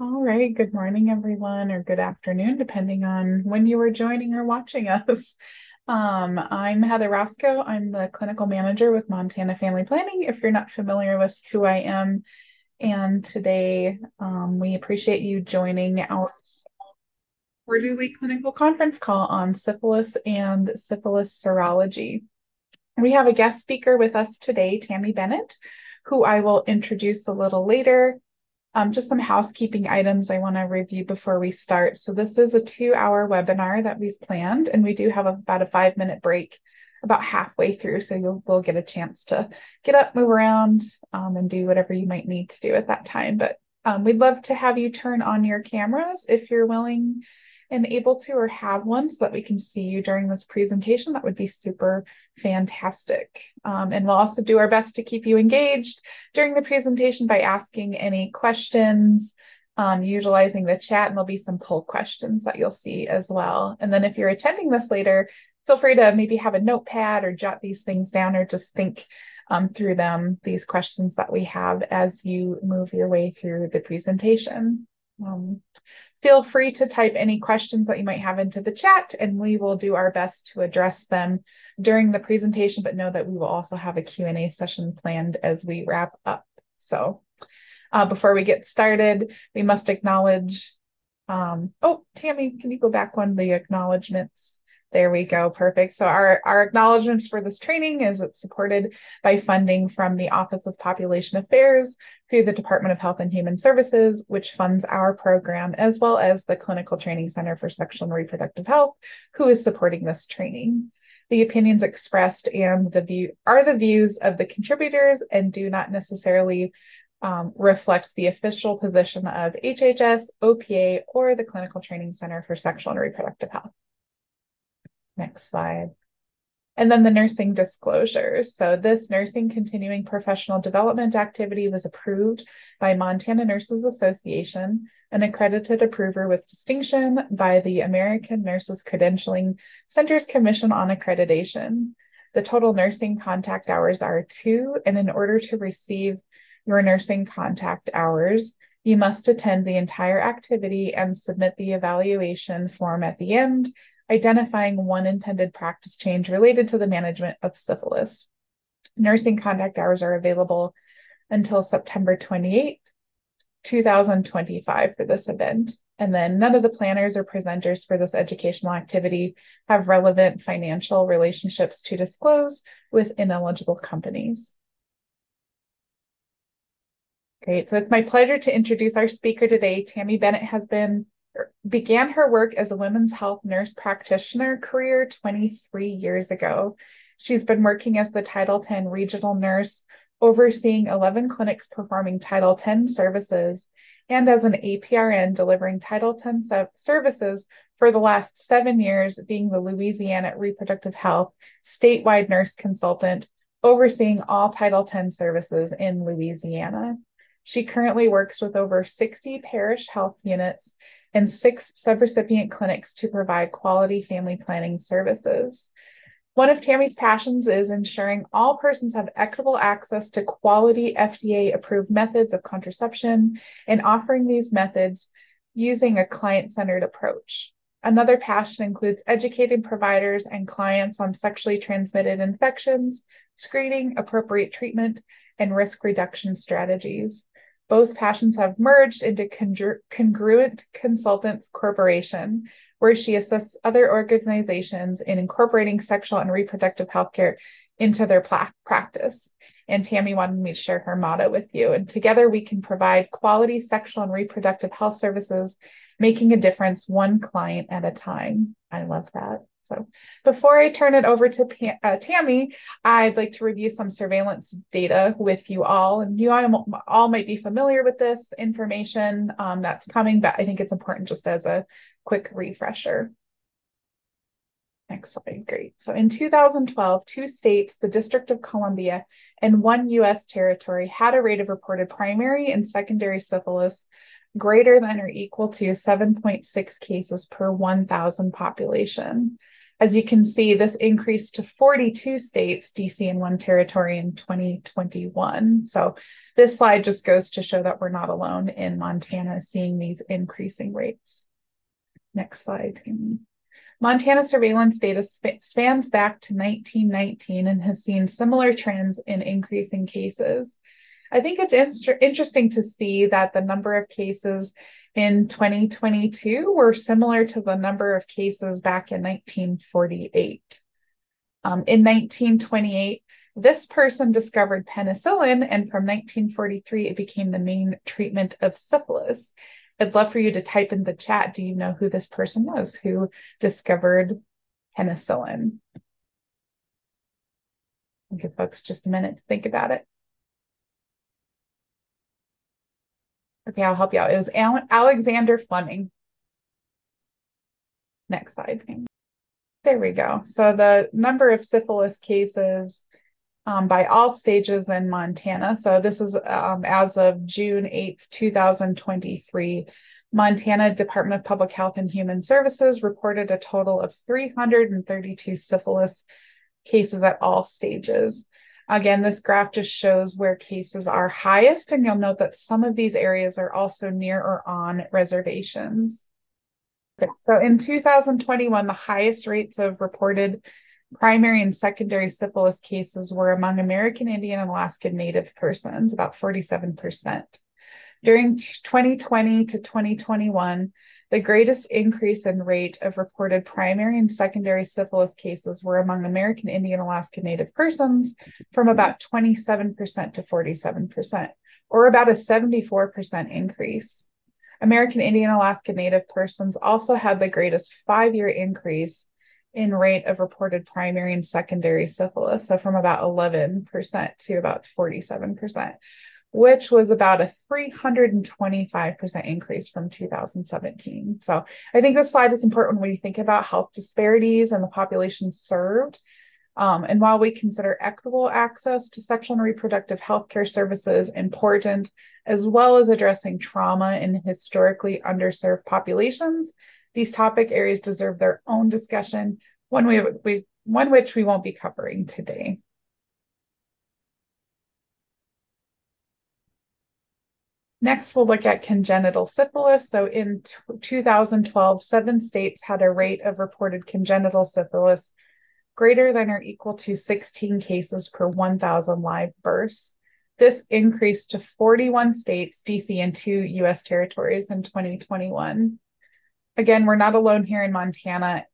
All right. Good morning, everyone, or good afternoon, depending on when you are joining or watching us. Um, I'm Heather Roscoe. I'm the clinical manager with Montana Family Planning. If you're not familiar with who I am, and today um, we appreciate you joining our quarterly clinical conference call on syphilis and syphilis serology. We have a guest speaker with us today, Tammy Bennett, who I will introduce a little later. Um, just some housekeeping items I want to review before we start. So this is a two-hour webinar that we've planned, and we do have about a five-minute break about halfway through, so you'll will get a chance to get up, move around, um, and do whatever you might need to do at that time. But um, we'd love to have you turn on your cameras if you're willing and able to or have one so that we can see you during this presentation, that would be super fantastic. Um, and we'll also do our best to keep you engaged during the presentation by asking any questions, um, utilizing the chat, and there'll be some poll questions that you'll see as well. And then if you're attending this later, feel free to maybe have a notepad or jot these things down or just think um, through them, these questions that we have as you move your way through the presentation. Um, feel free to type any questions that you might have into the chat and we will do our best to address them during the presentation, but know that we will also have a Q&A session planned as we wrap up. So uh, before we get started, we must acknowledge, um, oh, Tammy, can you go back one, the acknowledgements? There we go. Perfect. So our, our acknowledgments for this training is it's supported by funding from the Office of Population Affairs through the Department of Health and Human Services, which funds our program, as well as the Clinical Training Center for Sexual and Reproductive Health, who is supporting this training. The opinions expressed and the view are the views of the contributors and do not necessarily um, reflect the official position of HHS, OPA, or the Clinical Training Center for Sexual and Reproductive Health. Next slide. And then the nursing disclosures. So this nursing continuing professional development activity was approved by Montana Nurses Association, an accredited approver with distinction by the American Nurses Credentialing Centers Commission on Accreditation. The total nursing contact hours are two, and in order to receive your nursing contact hours, you must attend the entire activity and submit the evaluation form at the end identifying one intended practice change related to the management of syphilis. Nursing contact hours are available until September 28th, 2025 for this event. And then none of the planners or presenters for this educational activity have relevant financial relationships to disclose with ineligible companies. Great. So it's my pleasure to introduce our speaker today. Tammy Bennett has been began her work as a women's health nurse practitioner career 23 years ago. She's been working as the Title X regional nurse, overseeing 11 clinics performing Title X services, and as an APRN delivering Title X services for the last seven years, being the Louisiana Reproductive Health statewide nurse consultant, overseeing all Title X services in Louisiana. She currently works with over 60 parish health units and six subrecipient clinics to provide quality family planning services. One of Tammy's passions is ensuring all persons have equitable access to quality FDA approved methods of contraception and offering these methods using a client centered approach. Another passion includes educating providers and clients on sexually transmitted infections, screening, appropriate treatment, and risk reduction strategies. Both passions have merged into Congruent Consultants Corporation, where she assists other organizations in incorporating sexual and reproductive healthcare into their practice. And Tammy wanted me to share her motto with you. And together we can provide quality sexual and reproductive health services, making a difference one client at a time. I love that. So before I turn it over to uh, Tammy, I'd like to review some surveillance data with you all. And you all might be familiar with this information um, that's coming, but I think it's important just as a quick refresher. Next slide, great. So in 2012, two states, the District of Columbia and one US territory had a rate of reported primary and secondary syphilis greater than or equal to 7.6 cases per 1,000 population. As you can see, this increased to 42 states, DC and one territory in 2021. So this slide just goes to show that we're not alone in Montana seeing these increasing rates. Next slide. Montana surveillance data sp spans back to 1919 and has seen similar trends in increasing cases. I think it's in interesting to see that the number of cases in 2022 were similar to the number of cases back in 1948. Um, in 1928, this person discovered penicillin, and from 1943, it became the main treatment of syphilis. I'd love for you to type in the chat. Do you know who this person was who discovered penicillin? I'll give folks just a minute to think about it. Okay, I'll help you out. It was Alexander Fleming. Next slide. There we go. So the number of syphilis cases um, by all stages in Montana. So this is um, as of June 8th, 2023. Montana Department of Public Health and Human Services reported a total of 332 syphilis cases at all stages. Again, this graph just shows where cases are highest, and you'll note that some of these areas are also near or on reservations. So in 2021, the highest rates of reported primary and secondary syphilis cases were among American Indian and Alaskan Native persons, about 47%. During 2020 to 2021, the greatest increase in rate of reported primary and secondary syphilis cases were among American Indian Alaska Native persons from about 27% to 47%, or about a 74% increase. American Indian Alaska Native persons also had the greatest five year increase in rate of reported primary and secondary syphilis, so from about 11% to about 47%, which was about a 325% increase from 2017. So I think this slide is important when we think about health disparities and the population served. Um, and while we consider equitable access to sexual and reproductive health care services important, as well as addressing trauma in historically underserved populations, these topic areas deserve their own discussion, one, we, we, one which we won't be covering today. Next, we'll look at congenital syphilis. So in 2012, seven states had a rate of reported congenital syphilis greater than or equal to 16 cases per 1,000 live births. This increased to 41 states, DC, and two US territories in 2021. Again, we're not alone here in Montana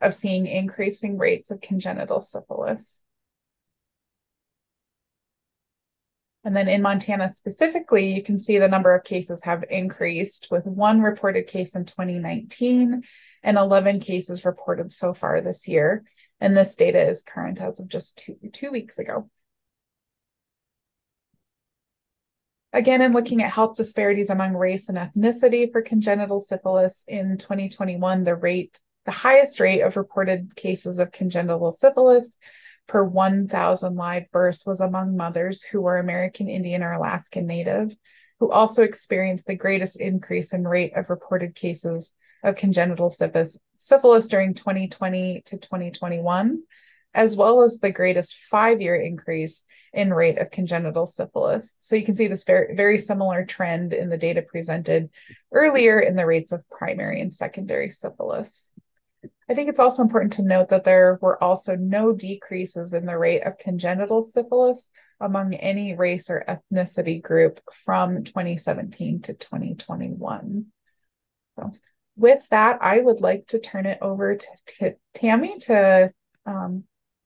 of seeing increasing rates of congenital syphilis. And then in Montana specifically, you can see the number of cases have increased with one reported case in 2019 and 11 cases reported so far this year. And this data is current as of just two, two weeks ago. Again, in looking at health disparities among race and ethnicity for congenital syphilis in 2021, the rate, the highest rate of reported cases of congenital syphilis per 1,000 live births was among mothers who were American Indian or Alaskan Native, who also experienced the greatest increase in rate of reported cases of congenital syphilis, syphilis during 2020 to 2021 as well as the greatest five year increase in rate of congenital syphilis. So you can see this very, very similar trend in the data presented earlier in the rates of primary and secondary syphilis. I think it's also important to note that there were also no decreases in the rate of congenital syphilis among any race or ethnicity group from 2017 to 2021. So with that, I would like to turn it over to, to Tammy to um,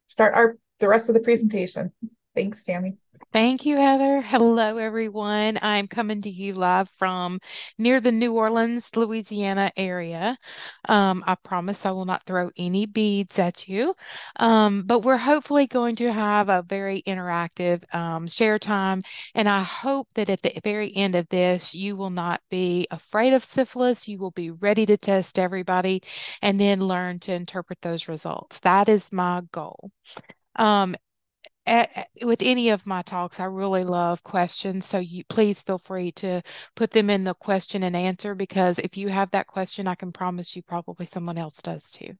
start our the rest of the presentation. Thanks, Tammy. Thank you, Heather. Hello, everyone. I'm coming to you live from near the New Orleans, Louisiana area. Um, I promise I will not throw any beads at you, um, but we're hopefully going to have a very interactive um, share time. And I hope that at the very end of this, you will not be afraid of syphilis. You will be ready to test everybody and then learn to interpret those results. That is my goal. Um, at, with any of my talks, I really love questions. So you please feel free to put them in the question and answer because if you have that question, I can promise you probably someone else does too.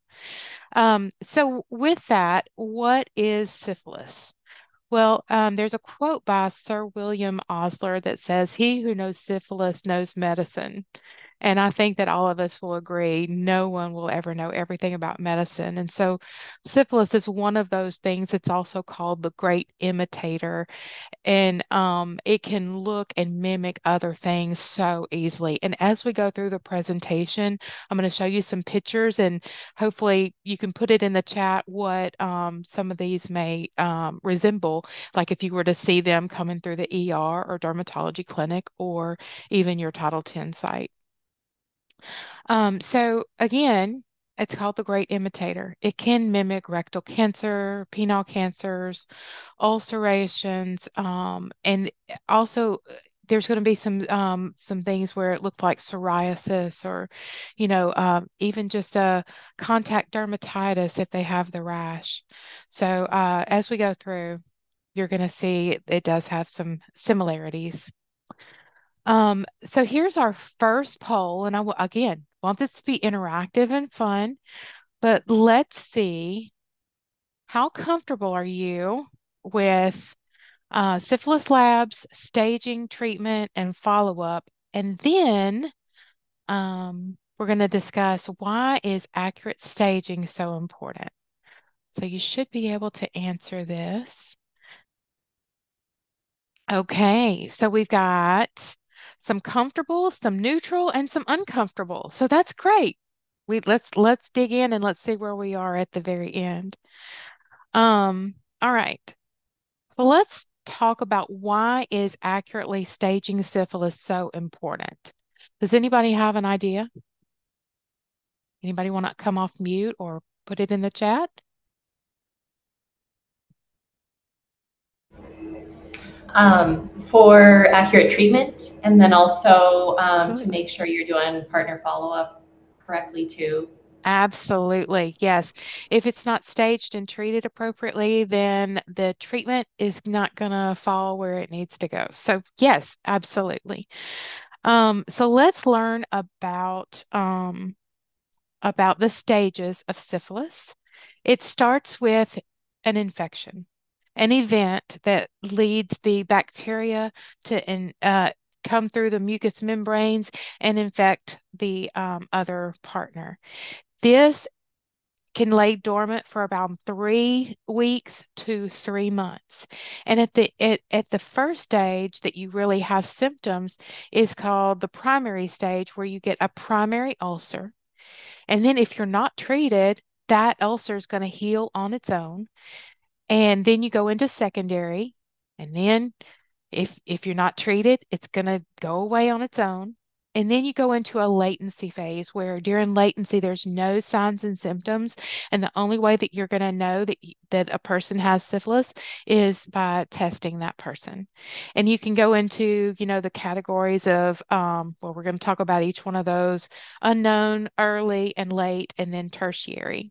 Um, so with that, what is syphilis? Well, um, there's a quote by Sir William Osler that says, He who knows syphilis knows medicine. And I think that all of us will agree no one will ever know everything about medicine. And so syphilis is one of those things. It's also called the great imitator and um, it can look and mimic other things so easily. And as we go through the presentation, I'm going to show you some pictures and hopefully you can put it in the chat what um, some of these may um, resemble, like if you were to see them coming through the ER or dermatology clinic or even your Title 10 site. Um, so again, it's called the great imitator. It can mimic rectal cancer, penile cancers, ulcerations, um, and also uh, there's going to be some um, some things where it looked like psoriasis or, you know, um, even just a contact dermatitis if they have the rash. So uh, as we go through, you're going to see it does have some similarities. Um, so here's our first poll, and I will again want this to be interactive and fun, but let's see how comfortable are you with uh, syphilis labs, staging, treatment, and follow-up, and then um, we're going to discuss why is accurate staging so important. So you should be able to answer this. Okay, so we've got some comfortable, some neutral, and some uncomfortable. So that's great. We let's let's dig in and let's see where we are at the very end. Um, all right. So let's talk about why is accurately staging syphilis so important. Does anybody have an idea? Anybody want to come off mute or put it in the chat? Um, for accurate treatment, and then also um, to make sure you're doing partner follow up correctly too. Absolutely. Yes. If it's not staged and treated appropriately, then the treatment is not going to fall where it needs to go. So, yes, absolutely. Um, so let's learn about um, about the stages of syphilis. It starts with an infection an event that leads the bacteria to in, uh, come through the mucous membranes and infect the um, other partner. This can lay dormant for about three weeks to three months. And at the at, at the first stage that you really have symptoms is called the primary stage where you get a primary ulcer. And then if you're not treated, that ulcer is going to heal on its own. And then you go into secondary. And then if if you're not treated, it's going to go away on its own. And then you go into a latency phase where during latency, there's no signs and symptoms. And the only way that you're going to know that, that a person has syphilis is by testing that person. And you can go into, you know, the categories of, um, well, we're going to talk about each one of those unknown, early, and late, and then tertiary.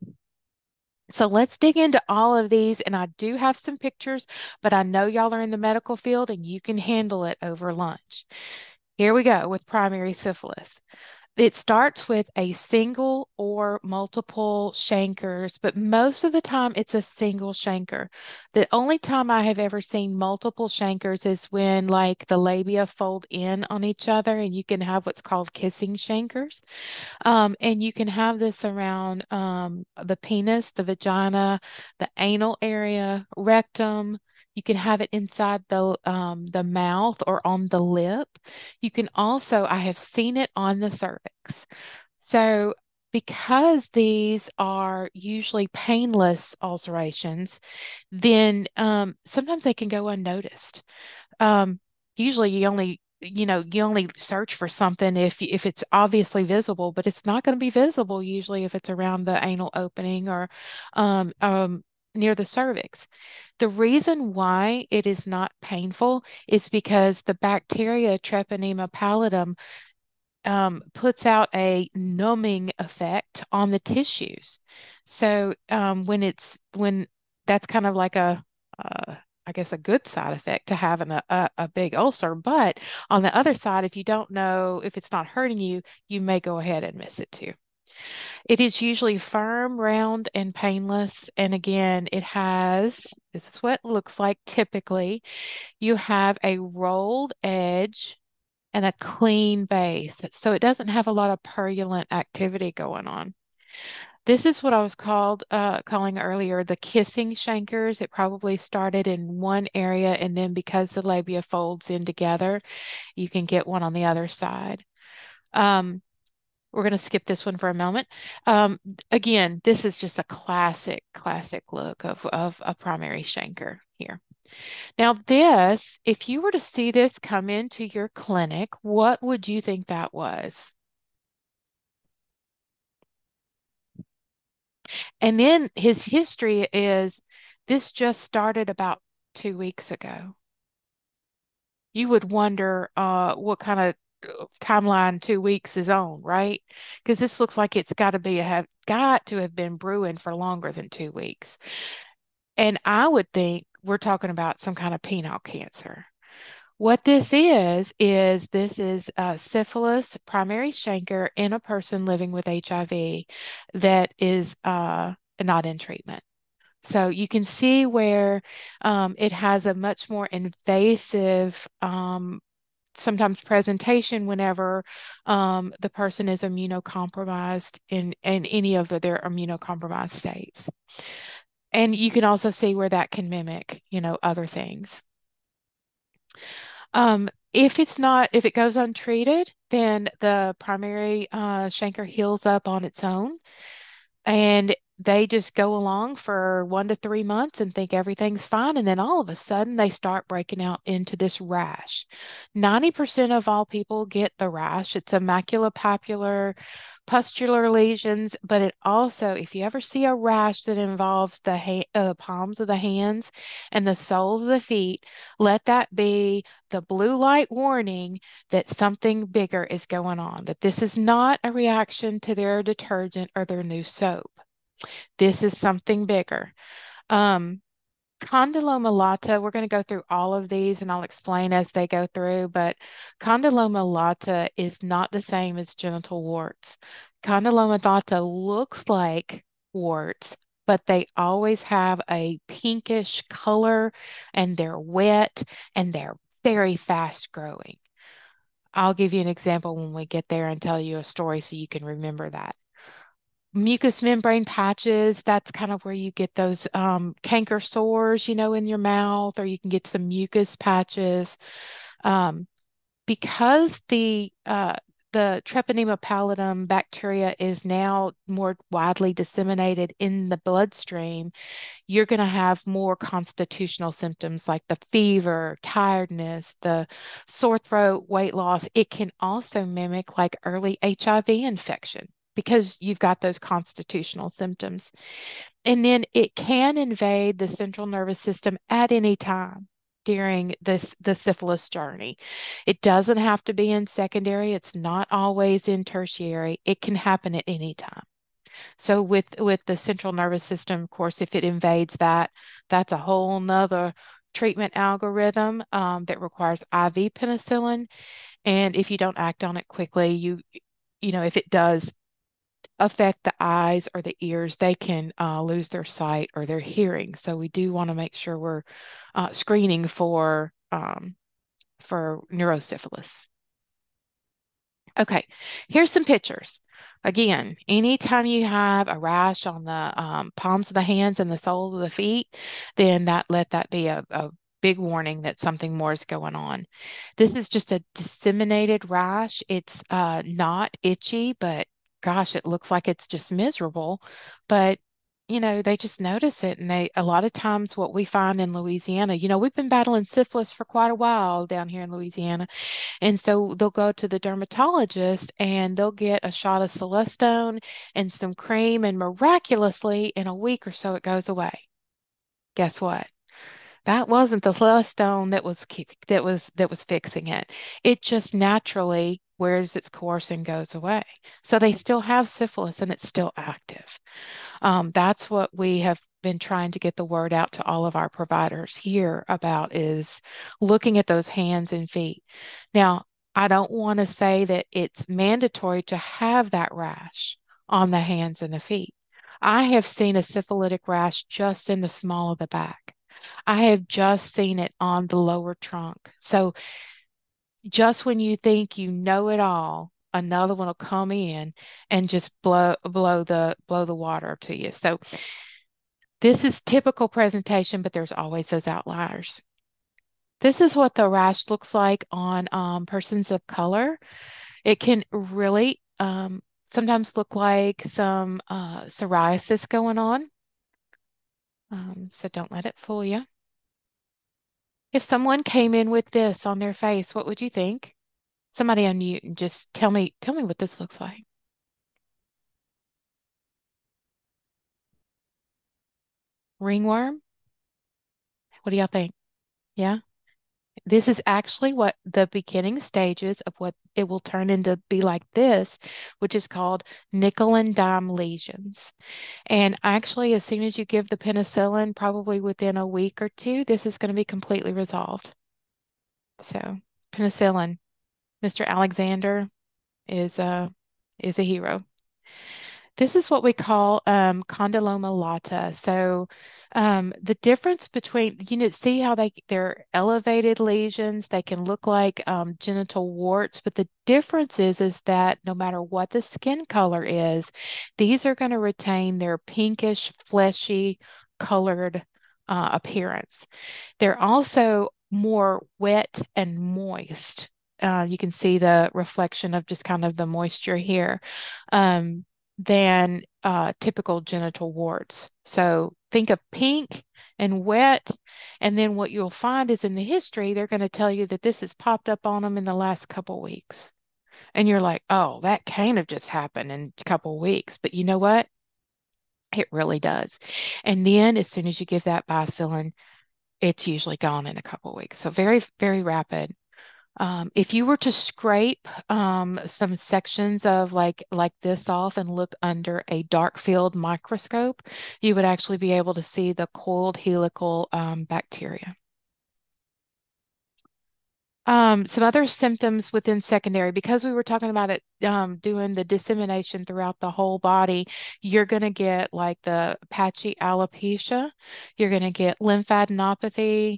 So let's dig into all of these. And I do have some pictures, but I know y'all are in the medical field and you can handle it over lunch. Here we go with primary syphilis. It starts with a single or multiple chancres, but most of the time it's a single chancre. The only time I have ever seen multiple chancres is when like the labia fold in on each other and you can have what's called kissing chancres. Um, and you can have this around um, the penis, the vagina, the anal area, rectum, you can have it inside the um, the mouth or on the lip. You can also, I have seen it on the cervix. So because these are usually painless ulcerations, then um, sometimes they can go unnoticed. Um, usually you only you know you only search for something if if it's obviously visible but it's not going to be visible usually if it's around the anal opening or um, um, near the cervix. The reason why it is not painful is because the bacteria Treponema pallidum um, puts out a numbing effect on the tissues. So um, when it's when that's kind of like a uh, I guess, a good side effect to having a, a, a big ulcer. But on the other side, if you don't know if it's not hurting you, you may go ahead and miss it too. It is usually firm, round, and painless. And again, it has, this is what it looks like typically. You have a rolled edge and a clean base. So it doesn't have a lot of purulent activity going on. This is what I was called uh, calling earlier the kissing chancres. It probably started in one area, and then because the labia folds in together, you can get one on the other side. Um, we're going to skip this one for a moment. Um, again, this is just a classic, classic look of, of a primary chancre here. Now, this, if you were to see this come into your clinic, what would you think that was? And then his history is this just started about two weeks ago. You would wonder uh, what kind of timeline two weeks is on, right? Because this looks like it's got to be have got to have been brewing for longer than two weeks. And I would think we're talking about some kind of penile cancer. What this is, is this is a syphilis primary chancre in a person living with HIV that is uh, not in treatment. So you can see where um, it has a much more invasive um, sometimes presentation whenever um, the person is immunocompromised in, in any of the, their immunocompromised states. And you can also see where that can mimic, you know, other things. Um, if it's not, if it goes untreated, then the primary uh, chancre heals up on its own. And they just go along for one to three months and think everything's fine. And then all of a sudden they start breaking out into this rash. 90% of all people get the rash. It's a maculopapular pustular lesions, but it also, if you ever see a rash that involves the ha- uh, palms of the hands and the soles of the feet, let that be the blue light warning that something bigger is going on, that this is not a reaction to their detergent or their new soap. This is something bigger. Um, condyloma lata, we're going to go through all of these and I'll explain as they go through, but condyloma lata is not the same as genital warts. Condyloma lata looks like warts, but they always have a pinkish color and they're wet and they're very fast growing. I'll give you an example when we get there and tell you a story so you can remember that mucous membrane patches that's kind of where you get those um, canker sores you know in your mouth or you can get some mucus patches um, because the uh, the treponema pallidum bacteria is now more widely disseminated in the bloodstream, you're going to have more constitutional symptoms like the fever, tiredness, the sore throat, weight loss. It can also mimic like early HIV infection because you've got those constitutional symptoms. And then it can invade the central nervous system at any time during this the syphilis journey. It doesn't have to be in secondary, it's not always in tertiary. It can happen at any time. So with with the central nervous system, of course, if it invades that, that's a whole nother treatment algorithm um, that requires IV penicillin. And if you don't act on it quickly, you you know, if it does affect the eyes or the ears, they can uh, lose their sight or their hearing. So we do want to make sure we're uh, screening for um, for neurosyphilis. Okay, here's some pictures. Again, anytime you have a rash on the um, palms of the hands and the soles of the feet, then that let that be a, a big warning that something more is going on. This is just a disseminated rash. It's uh, not itchy, but gosh, it looks like it's just miserable. But you know, they just notice it. And they, a lot of times, what we find in Louisiana, you know, we've been battling syphilis for quite a while down here in Louisiana. And so they'll go to the dermatologist and they'll get a shot of Celestone and some cream, and miraculously, in a week or so, it goes away. Guess what? That wasn't the Celestone that was that was that was fixing it. It just naturally wears its course and goes away. So they still have syphilis and it's still active. Um, that's what we have been trying to get the word out to all of our providers here about is looking at those hands and feet. Now, I don't want to say that it's mandatory to have that rash on the hands and the feet. I have seen a syphilitic rash just in the small of the back. I have just seen it on the lower trunk. So just when you think you know it all, another one will come in and just blow blow the blow the water to you. So this is typical presentation, but there's always those outliers. This is what the rash looks like on um, persons of color. It can really um, sometimes look like some uh, psoriasis going on. Um, so don't let it fool you. If someone came in with this on their face, what would you think? Somebody unmute and just tell me tell me what this looks like. Ringworm? What do y'all think? Yeah? This is actually what the beginning stages of what it will turn into be like this, which is called nickel and dime lesions. And actually, as soon as you give the penicillin, probably within a week or two, this is going to be completely resolved. So, penicillin, Mr. Alexander is a is a hero. This is what we call um, condyloma lata. So um, the difference between, you know, see how they, they're elevated lesions, they can look like um, genital warts, but the difference is, is that no matter what the skin color is, these are going to retain their pinkish, fleshy, colored uh, appearance. They're also more wet and moist. Uh, you can see the reflection of just kind of the moisture here. Um, than uh, typical genital warts. So think of pink and wet. And then what you'll find is in the history, they're going to tell you that this has popped up on them in the last couple weeks. And you're like, oh, that kind of just happened in a couple weeks. But you know what? It really does. And then as soon as you give that Bicillin, it's usually gone in a couple weeks. So very, very rapid. Um, if you were to scrape um, some sections of like like this off and look under a dark field microscope, you would actually be able to see the coiled helical um, bacteria. Um, some other symptoms within secondary, because we were talking about it um, doing the dissemination throughout the whole body, you're going to get like the patchy alopecia, you're going to get lymphadenopathy,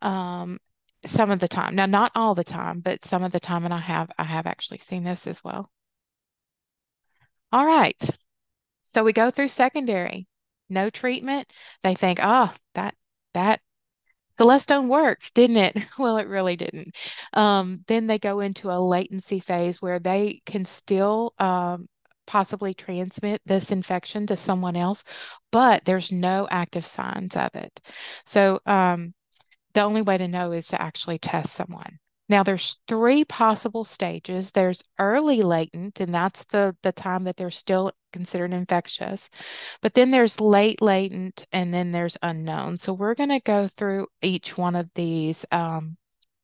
um, some of the time. Now, not all the time, but some of the time, and I have I have actually seen this as well. All right. So we go through secondary. No treatment. They think, oh, that that Celestone works, didn't it? Well, it really didn't. Um, then they go into a latency phase where they can still um, possibly transmit this infection to someone else, but there's no active signs of it. So um, the only way to know is to actually test someone. Now there's three possible stages. There's early latent, and that's the, the time that they're still considered infectious. But then there's late latent, and then there's unknown. So we're going to go through each one of these um,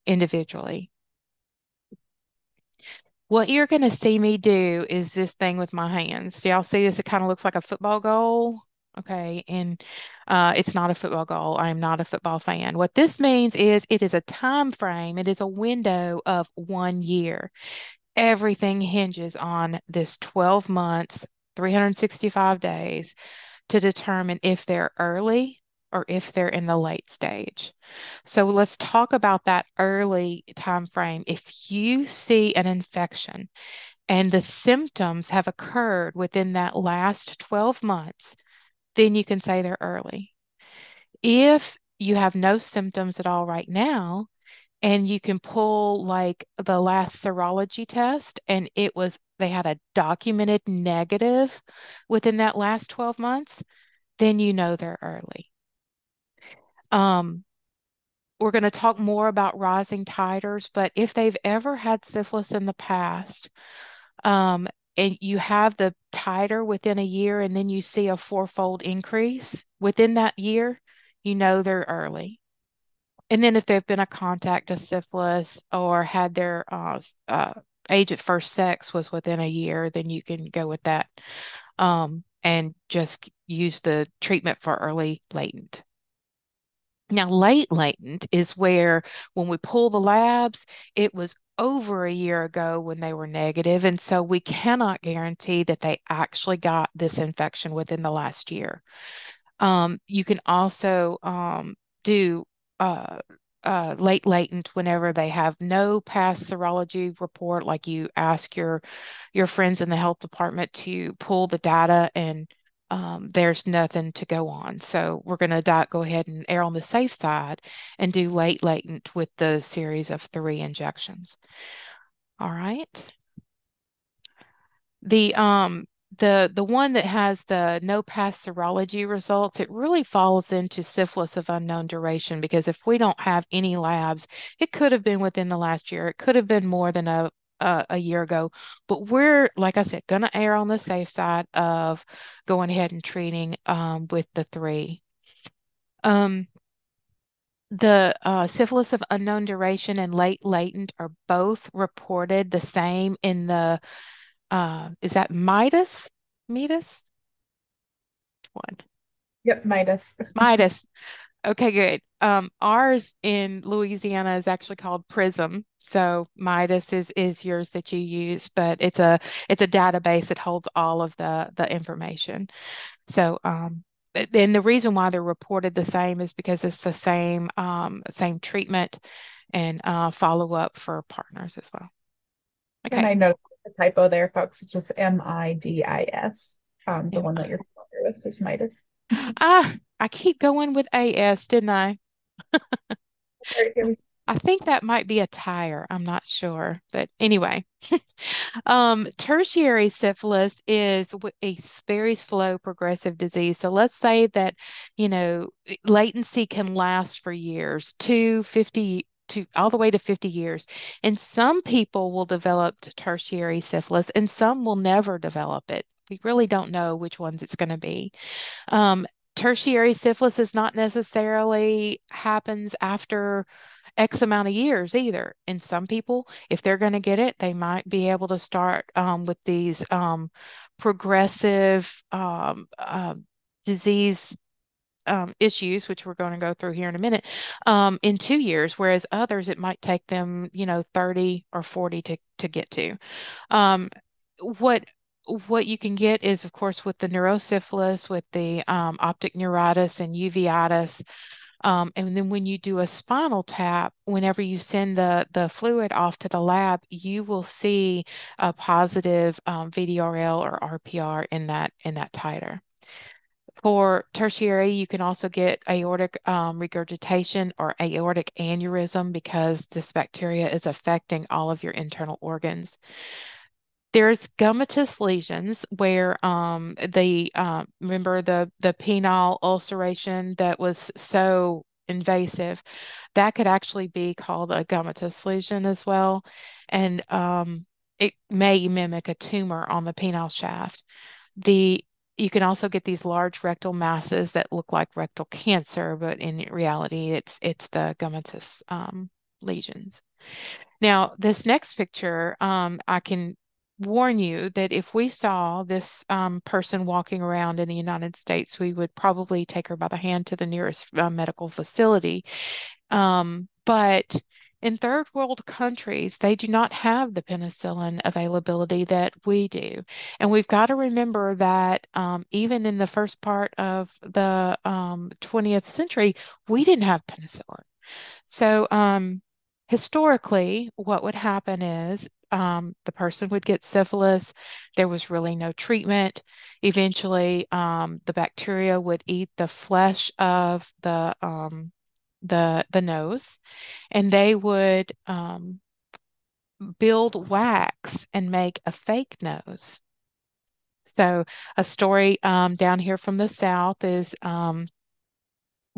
individually. What you're going to see me do is this thing with my hands. Do y'all see this? It kind of looks like a football goal. Okay. And uh, it's not a football goal. I'm not a football fan. What this means is it is a time frame, it is a window of one year. Everything hinges on this 12 months, 365 days to determine if they're early or if they're in the late stage. So let's talk about that early time frame. If you see an infection and the symptoms have occurred within that last 12 months, then you can say they're early. If you have no symptoms at all right now, and you can pull like the last serology test, and it was they had a documented negative within that last 12 months, then you know they're early. Um, we're going to talk more about rising titers, but if they've ever had syphilis in the past, um, and you have the titer within a year and then you see a fourfold increase within that year, you know they're early. And then if they've been a contact of syphilis or had their uh, uh, age at first sex was within a year, then you can go with that. Um, and just use the treatment for early latent. Now, late latent is where when we pull the labs, it was over a year ago when they were negative, and so we cannot guarantee that they actually got this infection within the last year. Um, you can also um, do uh, uh, late latent whenever they have no past serology report, like you ask your your friends in the health department to pull the data and um, there's nothing to go on. So we're going to go ahead and err on the safe side and do late latent with the series of three injections. All right. The um the the one that has the no past serology results, it really falls into syphilis of unknown duration because if we don't have any labs, it could have been within the last year. It could have been more than a a, a year ago, but we're like I said, going to err on the safe side of going ahead and treating um, with the three. Um, the uh, syphilis of unknown duration and late latent are both reported the same in the uh, is that Midas? Midas? One. Yep, Midas. Midas. Okay, good. Um, ours in Louisiana is actually called Prism. So Midas is is yours that you use, but it's a it's a database that holds all of the the information. So um, and the reason why they're reported the same is because it's the same um, same treatment and uh, follow up for partners as well. Okay. And I noticed a typo there, folks. It's just M I D I S. Um, the one that you're familiar with is Midas. ah, I keep going with A S, didn't I? I think that might be a tire. I'm not sure. But anyway, um, tertiary syphilis is a very slow progressive disease. So let's say that, you know, latency can last for years, two, 50, to all the way to 50 years. And some people will develop tertiary syphilis and some will never develop it. We really don't know which ones it's going to be. Um, tertiary syphilis is not necessarily happens after X amount of years either. And some people, if they're going to get it, they might be able to start um, with these um, progressive um, uh, disease um, issues, which we're going to go through here in a minute, um, in two years, whereas others it might take them, you know, 30 or 40 to, to get to. Um, what what you can get is, of course, with the neurosyphilis, with the um, optic neuritis and uveitis. Um, and then when you do a spinal tap, whenever you send the, the fluid off to the lab, you will see a positive um, VDRL or RPR in that in that titer. For tertiary, you can also get aortic um, regurgitation or aortic aneurysm because this bacteria is affecting all of your internal organs. There's gummatous lesions where um, the uh, remember the the penile ulceration that was so invasive, that could actually be called a gummatous lesion as well, and um, it may mimic a tumor on the penile shaft. The you can also get these large rectal masses that look like rectal cancer, but in reality, it's it's the gummatous um, lesions. Now, this next picture, um, I can warn you that if we saw this um, person walking around in the United States, we would probably take her by the hand to the nearest uh, medical facility. Um, but in third world countries, they do not have the penicillin availability that we do. And we've got to remember that um, even in the first part of the um, 20th century, we didn't have penicillin. So, um, historically, what would happen is um, the person would get syphilis. There was really no treatment. Eventually, um, the bacteria would eat the flesh of the um, the the nose, and they would um, build wax and make a fake nose. So a story um, down here from the south is um,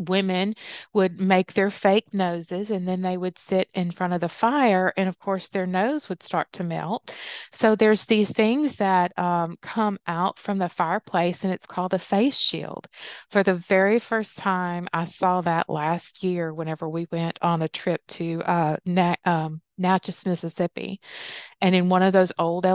women would make their fake noses and then they would sit in front of the fire and of course their nose would start to melt. So there's these things that um, come out from the fireplace and it's called a face shield. For the very first time i saw that last year whenever we went on a trip to uh, Na- um, natchez mississippi. And in one of those old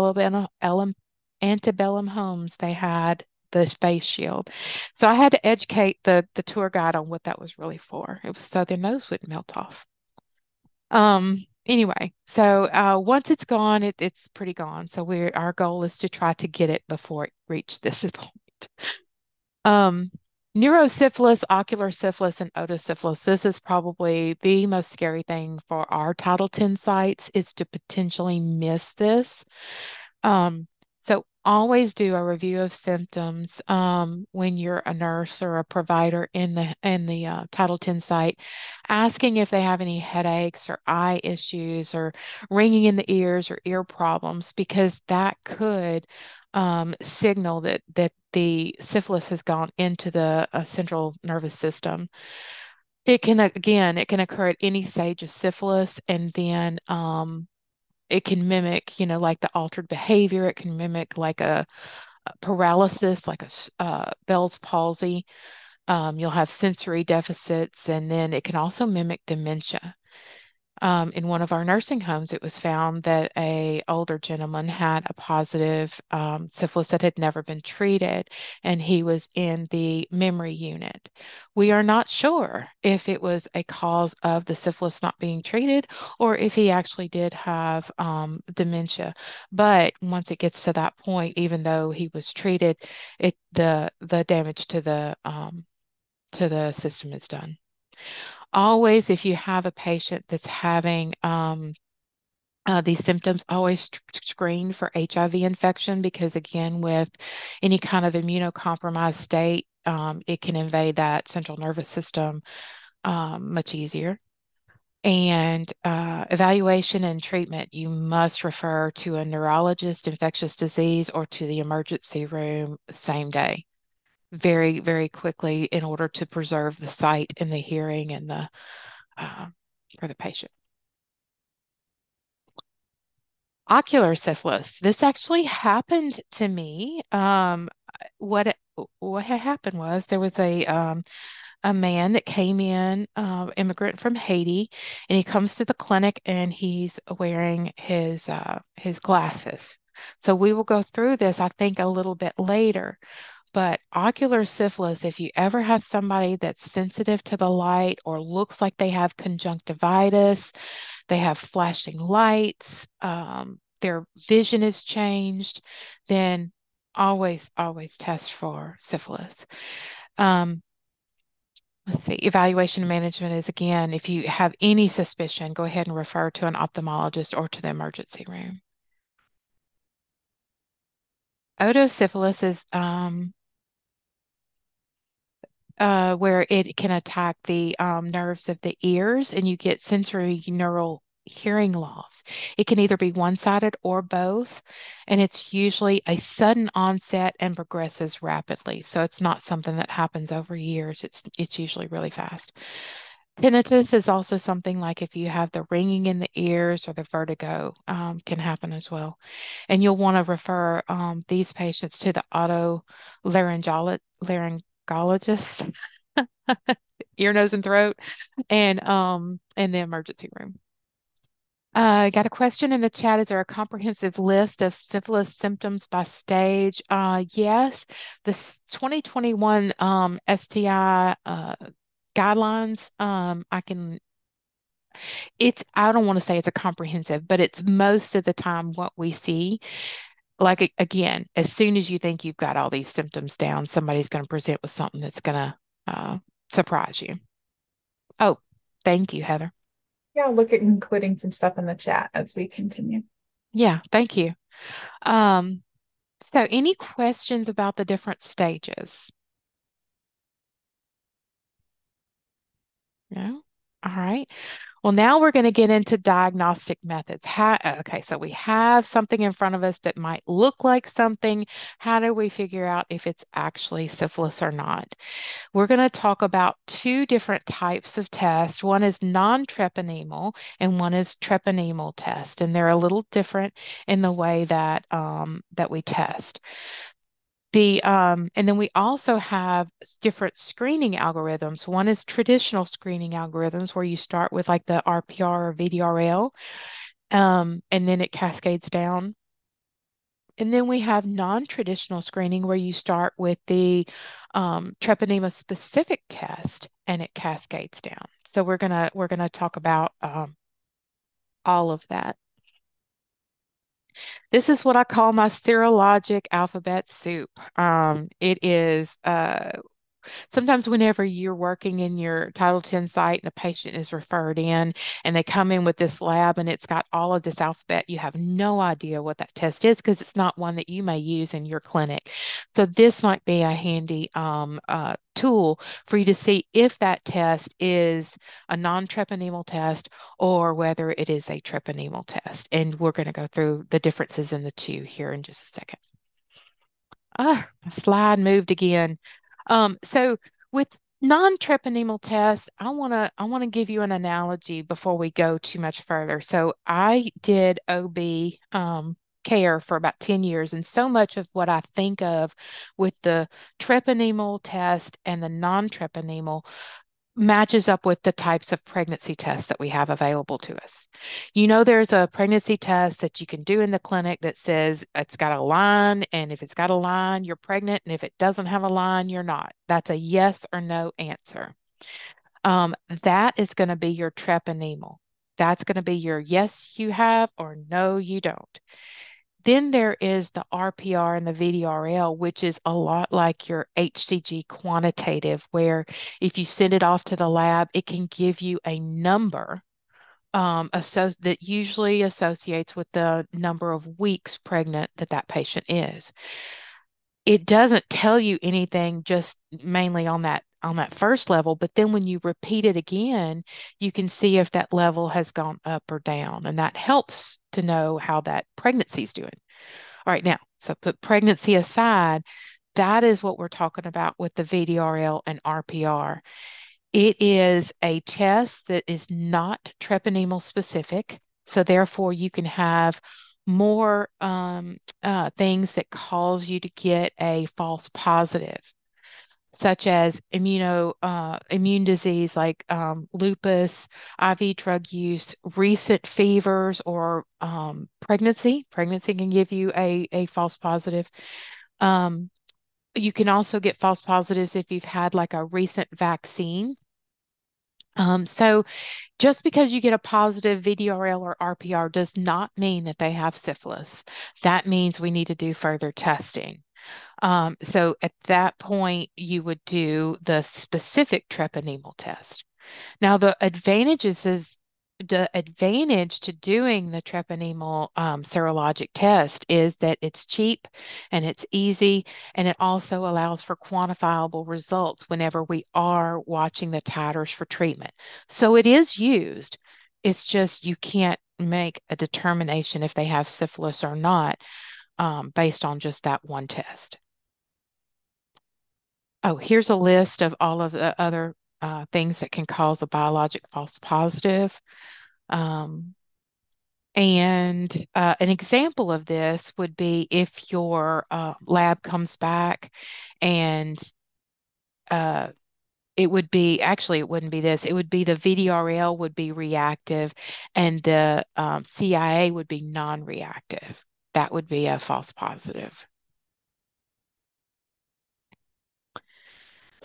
antebellum homes they had the face shield. So I had to educate the the tour guide on what that was really for. It was so their nose wouldn't melt off. Um, anyway, so uh, once it's gone, it, it's pretty gone. So we're our goal is to try to get it before it reached this point. Um, neurosyphilis, ocular syphilis, and otosyphilis. This is probably the most scary thing for our Title 10 sites is to potentially miss this. Um, always do a review of symptoms um, when you're a nurse or a provider in the in the uh, Title 10 site, asking if they have any headaches or eye issues or ringing in the ears or ear problems, because that could um, signal that that the syphilis has gone into the uh, central nervous system. It can again, it can occur at any stage of syphilis, and then um, it can mimic, you know, like the altered behavior. It can mimic like a, a paralysis, like a uh, Bell's palsy. Um, you'll have sensory deficits, and then it can also mimic dementia um, in one of our nursing homes, it was found that a older gentleman had a positive um, syphilis that had never been treated, and he was in the memory unit. We are not sure if it was a cause of the syphilis not being treated or if he actually did have um, dementia. But once it gets to that point, even though he was treated, it the the damage to the um, to the system is done always, if you have a patient that's having um, uh, these symptoms, always screen for HIV infection because, again, with any kind of immunocompromised state, um, it can invade that central nervous system um, much easier. And uh, evaluation and treatment, you must refer to a neurologist, infectious disease, or to the emergency room same day very, very quickly in order to preserve the sight and the hearing and the uh, for the patient. Ocular syphilis. This actually happened to me. Um, what what had happened was there was a um, a man that came in, uh, immigrant from Haiti, and he comes to the clinic and he's wearing his uh, his glasses. So we will go through this, I think, a little bit later. But ocular syphilis, if you ever have somebody that's sensitive to the light or looks like they have conjunctivitis, they have flashing lights, um, their vision is changed, then always, always test for syphilis. Um, let's see, evaluation management is again, if you have any suspicion, go ahead and refer to an ophthalmologist or to the emergency room. Otosyphilis is um, uh, where it can attack the um, nerves of the ears and you get sensory neural hearing loss. It can either be one sided or both, and it's usually a sudden onset and progresses rapidly. So it's not something that happens over years, it's, it's usually really fast. Tinnitus is also something like if you have the ringing in the ears or the vertigo um, can happen as well. And you'll want to refer um, these patients to the otolaryngologist gynecologist, ear, nose, and throat, and um in the emergency room. I uh, got a question in the chat. Is there a comprehensive list of syphilis symptoms by stage? Uh, yes, the 2021 um, STI uh, guidelines. Um, I can. It's. I don't want to say it's a comprehensive, but it's most of the time what we see like again, as soon as you think you've got all these symptoms down, somebody's going to present with something that's going to uh, surprise you. Oh, thank you, Heather. Yeah, I'll look at including some stuff in the chat as we continue. Yeah, thank you. Um, so, any questions about the different stages? No? All right. Well, now we're going to get into diagnostic methods. How, okay, so we have something in front of us that might look like something. How do we figure out if it's actually syphilis or not? We're going to talk about two different types of tests. One is non-treponemal and one is treponemal test, and they're a little different in the way that um, that we test. The um, and then we also have different screening algorithms. One is traditional screening algorithms where you start with like the RPR or VDRL, um, and then it cascades down. and then we have non-traditional screening where you start with the um, treponema specific test and it cascades down. So we're gonna we're gonna talk about um, all of that. This is what I call my serologic alphabet soup. Um, it is uh, sometimes whenever you're working in your Title 10 site and a patient is referred in and they come in with this lab and it's got all of this alphabet, you have no idea what that test is because it's not one that you may use in your clinic. So this might be a handy um, uh, tool for you to see if that test is a non-treponemal test or whether it is a treponemal test. And we're going to go through the differences in the two here in just a second. Ah, slide moved again. Um, so with non-treponemal tests, I want to I want to give you an analogy before we go too much further. So I did OB um, care for about 10 years, and so much of what I think of with the treponemal test and the non-treponemal matches up with the types of pregnancy tests that we have available to us. You know, there's a pregnancy test that you can do in the clinic that says it's got a line, and if it's got a line, you're pregnant, and if it doesn't have a line, you're not. That's a yes or no answer. Um, that is going to be your treponemal. That's going to be your yes, you have, or no, you don't. Then there is the RPR and the VDRL, which is a lot like your HCG quantitative, where if you send it off to the lab, it can give you a number um, that usually associates with the number of weeks pregnant that that patient is. It doesn't tell you anything just mainly on that on that first level, but then when you repeat it again, you can see if that level has gone up or down, and that helps to know how that pregnancy is doing. All right, now, so put pregnancy aside, that is what we're talking about with the VDRL and RPR. It is a test that is not treponemal specific. So therefore, you can have more um, uh, things that cause you to get a false positive such as immuno uh, immune disease like um, lupus, IV drug use, recent fevers, or um, pregnancy. Pregnancy can give you a, a false positive. Um, you can also get false positives if you've had like a recent vaccine. Um, so just because you get a positive VDRL or RPR does not mean that they have syphilis. That means we need to do further testing. Um, so at that point, you would do the specific treponemal test. Now, the advantages is the advantage to doing the treponemal um, serologic test is that it's cheap and it's easy, and it also allows for quantifiable results whenever we are watching the titers for treatment. So it is used. It's just you can't make a determination if they have syphilis or not um, based on just that one test. Oh, here's a list of all of the other uh, things that can cause a biologic false positive. Um, and uh, an example of this would be if your uh, lab comes back and uh, it would be actually it wouldn't be this it would be the VDRL would be reactive and the um, CIA would be non-reactive that would be a false positive.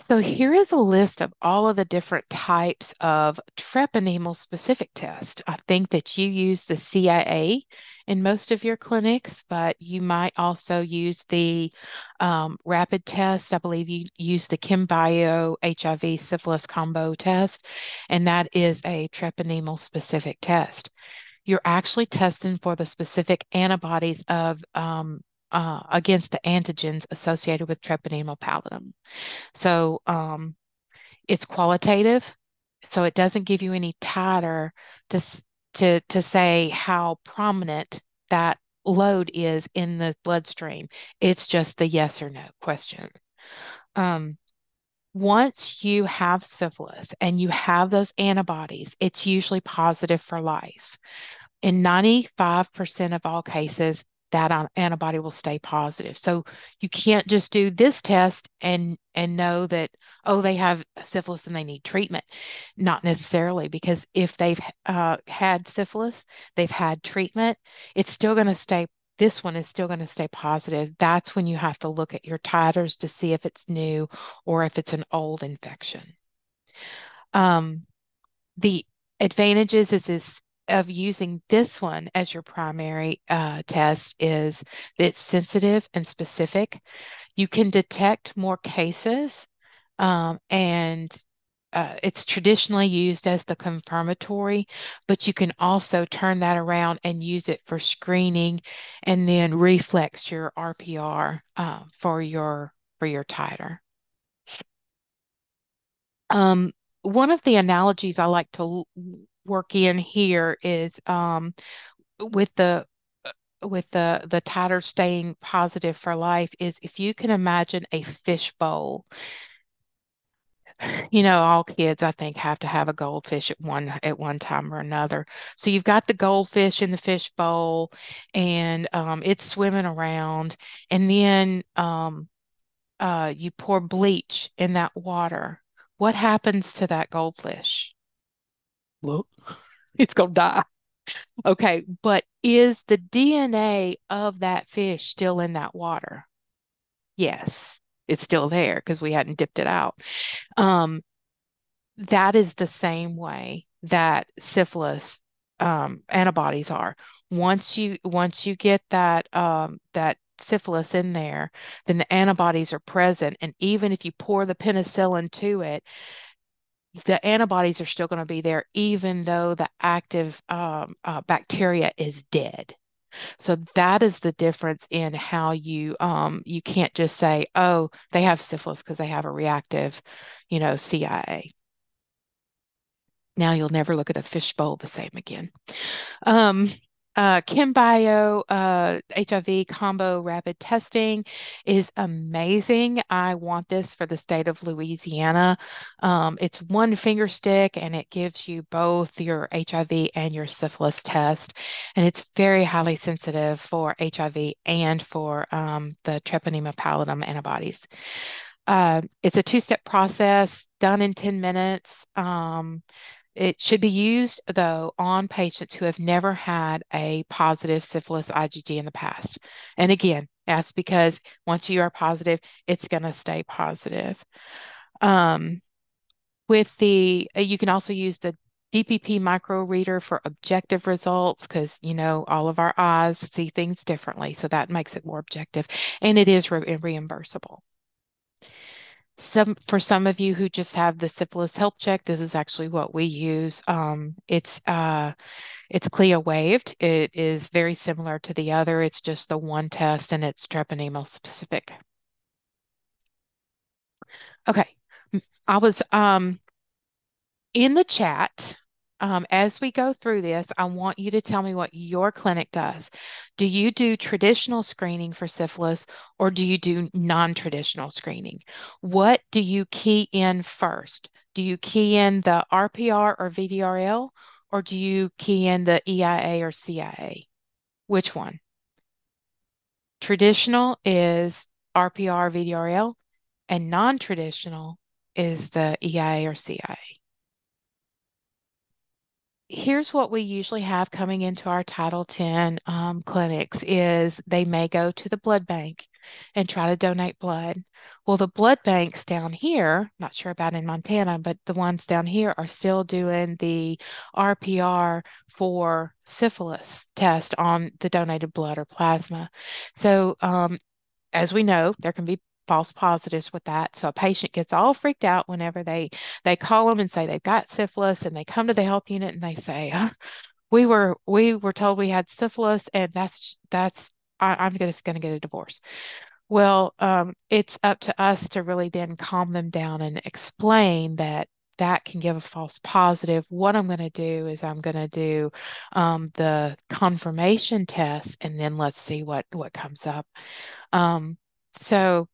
So here is a list of all of the different types of treponemal specific tests. I think that you use the CIA in most of your clinics, but you might also use the um, rapid test. I believe you use the ChemBio HIV syphilis combo test, and that is a treponemal specific test you're actually testing for the specific antibodies of um, uh, against the antigens associated with treponema pallidum. So um, it's qualitative, so it doesn't give you any titer to to to say how prominent that load is in the bloodstream. It's just the yes or no question. Um, once you have syphilis and you have those antibodies, it's usually positive for life. In 95% of all cases, that antibody will stay positive. So you can't just do this test and and know that oh they have syphilis and they need treatment. Not necessarily because if they've uh, had syphilis, they've had treatment, it's still going to stay this one is still going to stay positive. That's when you have to look at your titers to see if it's new or if it's an old infection. Um, the advantages is, is of using this one as your primary uh, test is that it's sensitive and specific. You can detect more cases um, and uh, it's traditionally used as the confirmatory, but you can also turn that around and use it for screening and then reflex your RPR uh, for your for your titer. Um, one of the analogies I like to work in here is um, with the uh, with the the titer staying positive for life is if you can imagine a fish bowl you know all kids i think have to have a goldfish at one at one time or another. So you've got the goldfish in the fish bowl and um, it's swimming around and then um, uh, you pour bleach in that water. What happens to that goldfish? Well it's going to die. Okay but is the dna of that fish still in that water? Yes it's still there because we hadn't dipped it out. Um, that is the same way that syphilis um, antibodies are. Once you once you get that um, that syphilis in there, then the antibodies are present, and even if you pour the penicillin to it, the antibodies are still going to be there, even though the active um, uh, bacteria is dead. So that is the difference in how you um you can't just say, oh, they have syphilis because they have a reactive, you know, CIA. Now you'll never look at a fishbowl the same again. Um, uh, ChemBio uh, HIV combo rapid testing is amazing. I want this for the state of Louisiana. Um, it's one finger stick and it gives you both your HIV and your syphilis test. And it's very highly sensitive for HIV and for um, the treponema pallidum antibodies. Uh, it's a two step process done in 10 minutes. Um, it should be used, though, on patients who have never had a positive syphilis IgG in the past. And again, that's because once you are positive, it's going to stay positive. Um, with the, uh, you can also use the DPP micro reader for objective results because, you know, all of our eyes see things differently. So that makes it more objective and it is re reimbursable. Some for some of you who just have the Syphilis Health Check, this is actually what we use. Um, it's uh, it's CLIA waived. It is very similar to the other. It's just the one test and it's treponema specific. Okay, I was um in the chat um, as we go through this, I want you to tell me what your clinic does. Do you do traditional screening for syphilis or do you do non traditional screening? What do you key in first? Do you key in the RPR or VDRL or do you key in the EIA or CIA? Which one? Traditional is RPR, VDRL, and non traditional is the EIA or CIA here's what we usually have coming into our Title 10 um, clinics is they may go to the blood bank and try to donate blood. Well, the blood banks down here, not sure about in Montana, but the ones down here are still doing the RPR for syphilis test on the donated blood or plasma. So um, as we know, there can be false positives with that. So a patient gets all freaked out whenever they they call them and say they've got syphilis, and they come to the health unit and they say, "We were we were told we had syphilis, and that's that's I, am just going to get a divorce." Well, um, it's up to us to really then calm them down and explain that that can give a false positive. What I'm going to do is I'm going to do um, the confirmation test, and then let's see what what comes up. Um, so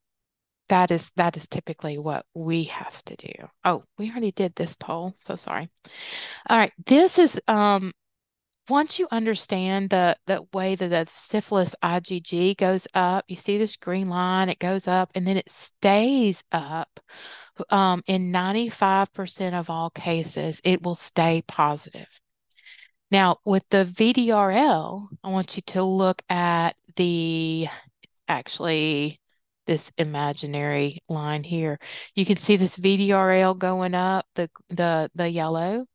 that is that is typically what we have to do. Oh, we already did this poll, so sorry. All right, this is um once you understand the the way that the syphilis IgG goes up, you see this green line, it goes up and then it stays up. Um, in 95% of all cases, it will stay positive. Now, with the VDRL, I want you to look at the, it's actually this imaginary line here. You can see this VDRL going up, the the the yellow,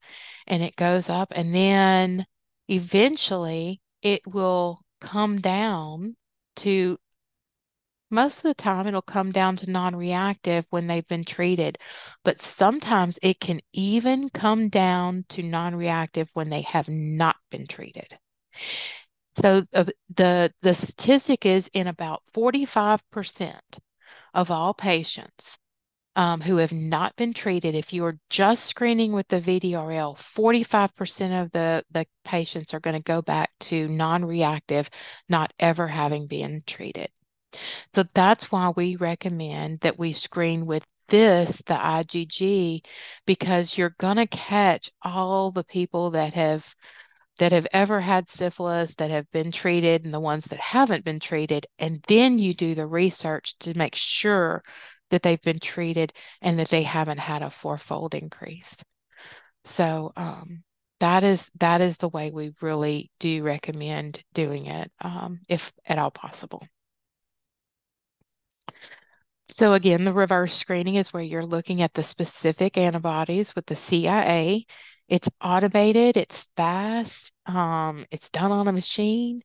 and it goes up, and then eventually it will come down to most of the time it'll come down to non-reactive when they've been treated, but sometimes it can even come down to non-reactive when they have not been treated. So the the statistic is in about 45% of all patients um, who have not been treated, if you are just screening with the VDRL, 45% of the, the patients are going to go back to non-reactive, not ever having been treated. So that's why we recommend that we screen with this, the IgG, because you're going to catch all the people that have that have ever had syphilis that have been treated and the ones that haven't been treated and then you do the research to make sure that they've been treated and that they haven't had a fourfold increase so um, that is that is the way we really do recommend doing it um, if at all possible so again, the reverse screening is where you're looking at the specific antibodies with the CIA. It's automated, it's fast, um, it's done on a machine.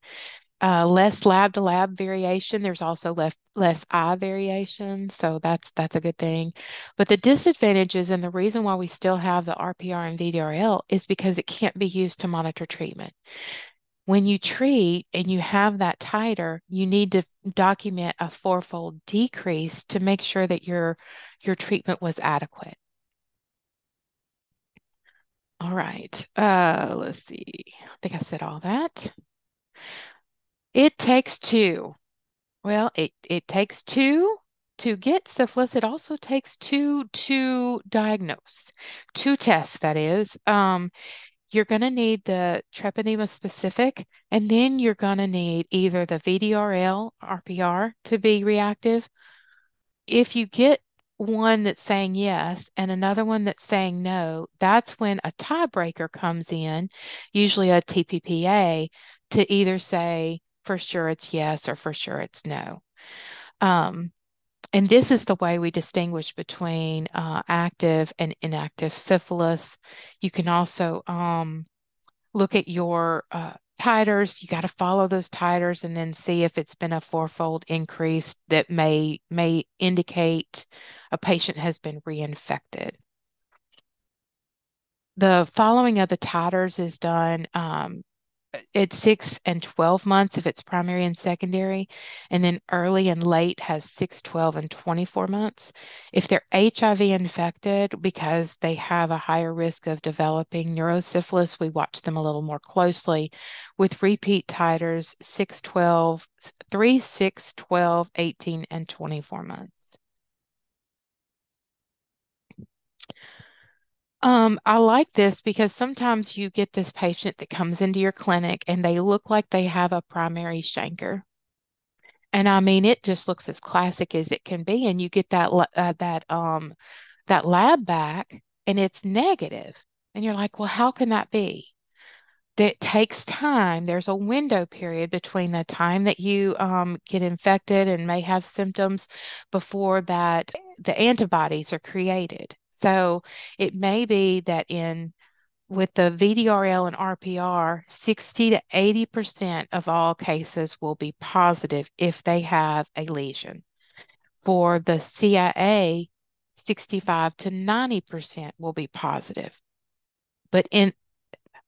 Uh, less lab to lab variation. There's also less less eye variation, so that's that's a good thing. But the disadvantages and the reason why we still have the RPR and VDRL is because it can't be used to monitor treatment when you treat and you have that titer, you need to document a fourfold decrease to make sure that your, your treatment was adequate. All right, uh, let's see. I think I said all that. It takes two. Well, it, it takes two to get syphilis. It also takes two to diagnose, two tests, that is. Um, you're going to need the treponema specific, and then you're going to need either the VDRL RPR to be reactive. If you get one that's saying yes and another one that's saying no, that's when a tiebreaker comes in, usually a TPPA, to either say for sure it's yes or for sure it's no. Um, and this is the way we distinguish between uh, active and inactive syphilis. You can also um, look at your uh, titers. You got to follow those titers and then see if it's been a fourfold increase that may may indicate a patient has been reinfected. The following of the titers is done um, at six and 12 months if it's primary and secondary, and then early and late has six, 12, and 24 months. If they're HIV infected because they have a higher risk of developing neurosyphilis, we watch them a little more closely with repeat titers 6, 12, 3, 6, 12, 18, and 24 months. Um, I like this because sometimes you get this patient that comes into your clinic and they look like they have a primary chancre. And I mean, it just looks as classic as it can be. And you get that uh, that um that lab back and it's negative. And you're like, well, how can that be? That takes time. There's a window period between the time that you um, get infected and may have symptoms before that the antibodies are created. So it may be that in with the VDRL and RPR, 60 to 80% of all cases will be positive if they have a lesion. For the CIA, 65 to 90% will be positive. But in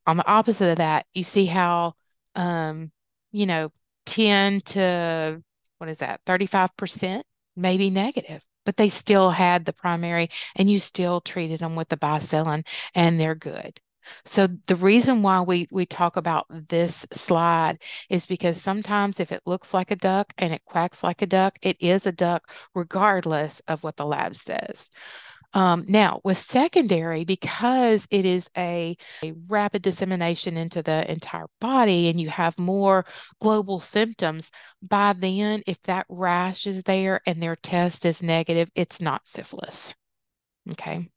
on the opposite of that, you see how um, you know, 10 to what is that, 35% may be negative but they still had the primary and you still treated them with the bicillin and they're good. So the reason why we we talk about this slide is because sometimes if it looks like a duck and it quacks like a duck, it is a duck regardless of what the lab says. Um, now, with secondary, because it is a, a, rapid dissemination into the entire body and you have more global symptoms, by then, if that rash is there and their test is negative, it's not syphilis. Okay.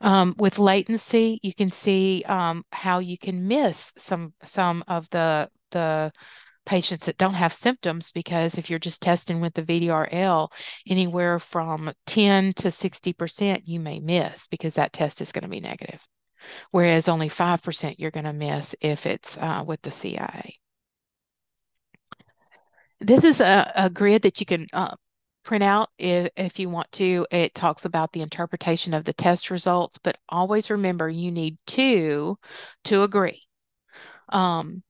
Um, with latency, you can see um, how you can miss some some of the the patients that don't have symptoms because if you're just testing with the VDRL, anywhere from 10 to 60% you may miss because that test is going to be negative. Whereas only 5% you're going to miss if it's uh, with the CIA. This is a, a grid that you can uh, print out if, if you want to. It talks about the interpretation of the test results, but always remember you need two to agree. Um,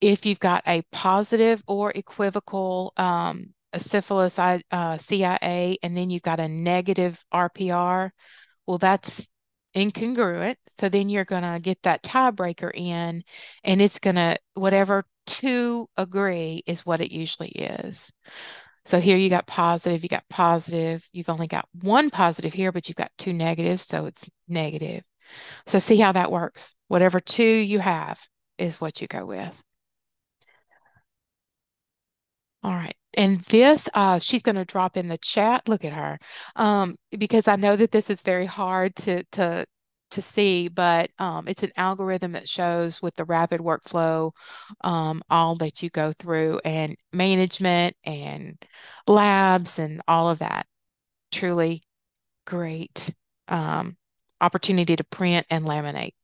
if you've got a positive or equivocal um, syphilis uh, CIA, and then you've got a negative RPR, well, that's incongruent. So then you're going to get that tiebreaker in, and it's going to, whatever two agree is what it usually is. So here you got positive, you got positive, you've only got one positive here, but you've got two negatives, so it's negative. So see how that works. Whatever two you have is what you go with. All right. And this, uh, she's going to drop in the chat. Look at her. Um, because I know that this is very hard to to to see, but um, it's an algorithm that shows with the rapid workflow um, all that you go through and management and labs and all of that. Truly great um, opportunity to print and laminate.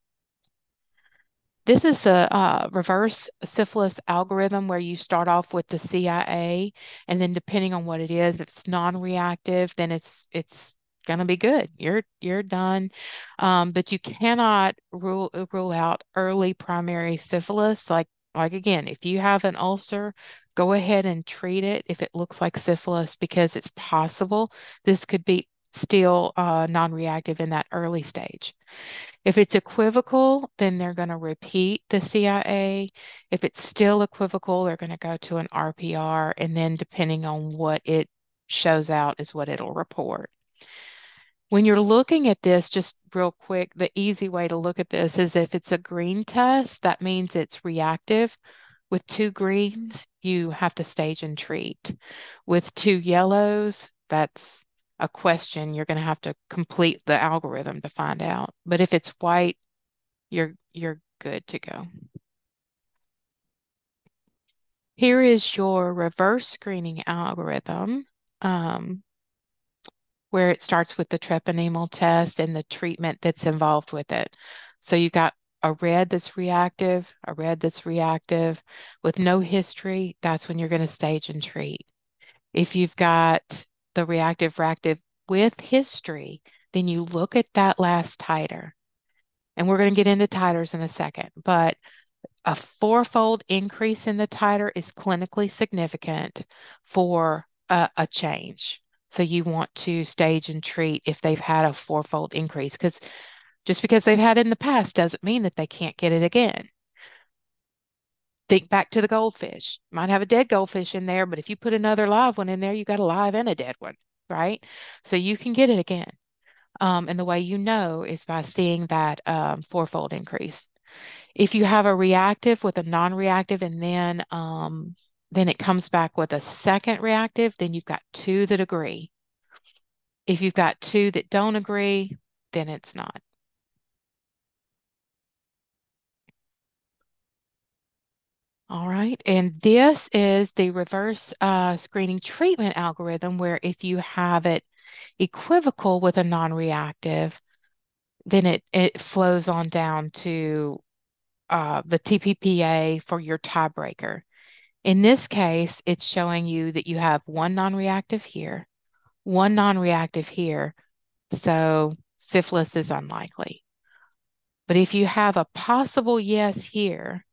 This is a uh, reverse syphilis algorithm where you start off with the CIA, and then depending on what it is, if it's non-reactive, then it's it's gonna be good. You're you're done. Um, but you cannot rule rule out early primary syphilis. Like like again, if you have an ulcer, go ahead and treat it if it looks like syphilis because it's possible this could be still uh, non-reactive in that early stage. If it's equivocal, then they're going to repeat the CIA. If it's still equivocal, they're going to go to an RPR, and then depending on what it shows out is what it'll report. When you're looking at this, just real quick, the easy way to look at this is if it's a green test, that means it's reactive. With two greens, you have to stage and treat. With two yellows, that's a question, you're going to have to complete the algorithm to find out. But if it's white, you're you're good to go. Here is your reverse screening algorithm, um, where it starts with the treponemal test and the treatment that's involved with it. So you've got a red that's reactive, a red that's reactive with no history, that's when you're going to stage and treat. If you've got the reactive reactive with history, then you look at that last titer. And we're going to get into titers in a second, but a fourfold increase in the titer is clinically significant for a, a change. So you want to stage and treat if they've had a fourfold increase because just because they've had it in the past doesn't mean that they can't get it again think back to the goldfish. Might have a dead goldfish in there, but if you put another live one in there, you got a live and a dead one, right? So you can get it again. Um, and the way you know is by seeing that um, fourfold increase. If you have a reactive with a non-reactive and then um, then it comes back with a second reactive, then you've got two that agree. If you've got two that don't agree, then it's not. All right, and this is the reverse uh, screening treatment algorithm where if you have it equivocal with a non-reactive, then it, it flows on down to uh, the TPPA for your tiebreaker. In this case, it's showing you that you have one non-reactive here, one non-reactive here, so syphilis is unlikely. But if you have a possible yes here,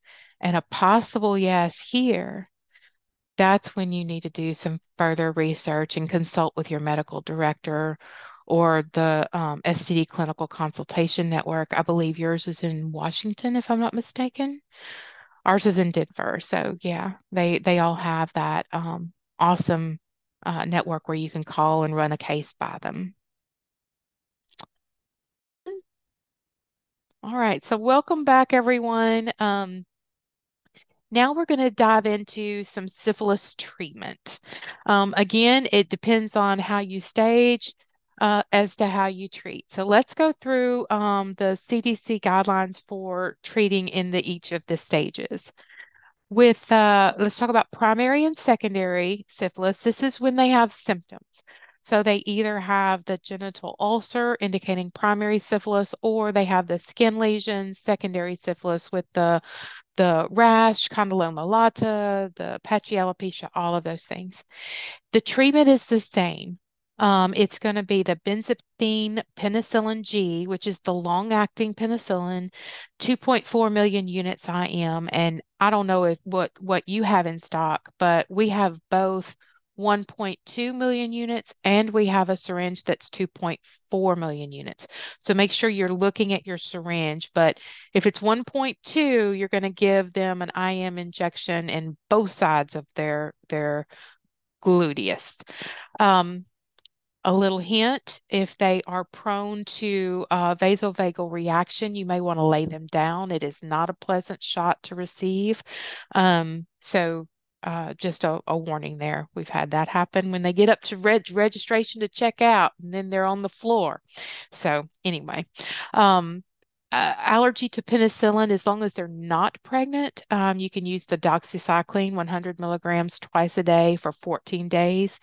and a possible yes here, that's when you need to do some further research and consult with your medical director or the um, STD Clinical Consultation Network. I believe yours is in Washington, if I'm not mistaken. Ours is in Denver. So yeah, they they all have that um, awesome uh, network where you can call and run a case by them. All right, so welcome back, everyone. Um, now we're going to dive into some syphilis treatment. Um, again, it depends on how you stage uh, as to how you treat. So let's go through um, the CDC guidelines for treating in the each of the stages. with, uh, let's talk about primary and secondary syphilis. This is when they have symptoms. So they either have the genital ulcer indicating primary syphilis, or they have the skin lesions, secondary syphilis with the the rash, condyloma lata, the patchy alopecia, all of those things. The treatment is the same. Um, it's going to be the benzathine penicillin G, which is the long-acting penicillin, 2.4 million units IM. And I don't know if what what you have in stock, but we have both 1.2 million units and we have a syringe that's 2.4 million units. So make sure you're looking at your syringe. But if it's 1.2, you're going to give them an IM injection in both sides of their their gluteus. Um, a little hint if they are prone to uh, vasovagal reaction, you may want to lay them down. It is not a pleasant shot to receive. Um, so uh, just a, a, warning there. We've had that happen when they get up to reg registration to check out and then they're on the floor. So anyway, um, uh, allergy to penicillin, as long as they're not pregnant, um, you can use the doxycycline 100 milligrams twice a day for 14 days.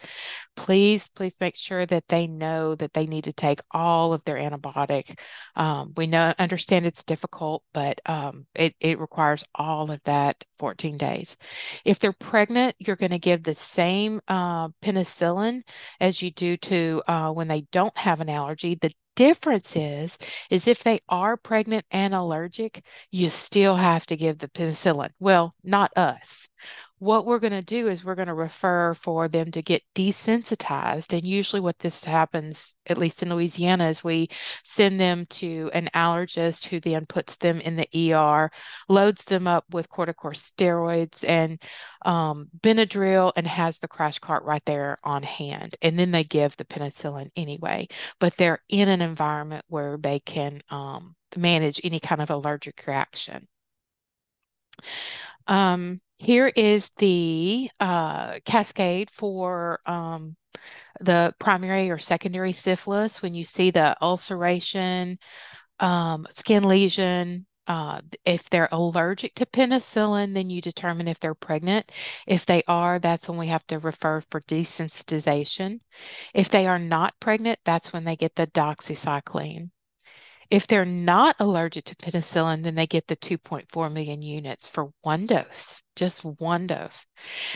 Please, please make sure that they know that they need to take all of their antibiotic. Um, we know, understand it's difficult, but um, it, it requires all of that 14 days. If they're pregnant, you're going to give the same uh, penicillin as you do to uh, when they don't have an allergy. The difference is is if they are pregnant and allergic, you still have to give the penicillin. Well, not us what we're going to do is we're going to refer for them to get desensitized. And usually, what this happens, at least in Louisiana, is we send them to an allergist who then puts them in the ER, loads them up with corticosteroids and um, Benadryl, and has the crash cart right there on hand. And then they give the penicillin anyway. But they're in an environment where they can um, manage any kind of allergic reaction. Um, here is the uh, cascade for um, the primary or secondary syphilis. When you see the ulceration, um, skin lesion, uh, if they're allergic to penicillin, then you determine if they're pregnant. If they are, that's when we have to refer for desensitization. If they are not pregnant, that's when they get the doxycycline. If they're not allergic to penicillin, then they get the 2.4 million units for one dose, just one dose.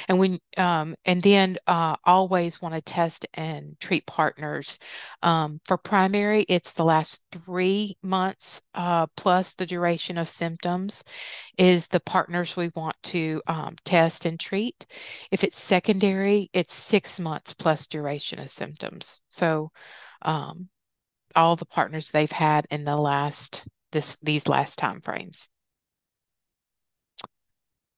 And when um, and then uh, always want to test and treat partners. Um, for primary, it's the last three months uh, plus the duration of symptoms is the partners we want to um, test and treat. If it's secondary, it's six months plus duration of symptoms. So um, all the partners they've had in the last this these last time frames.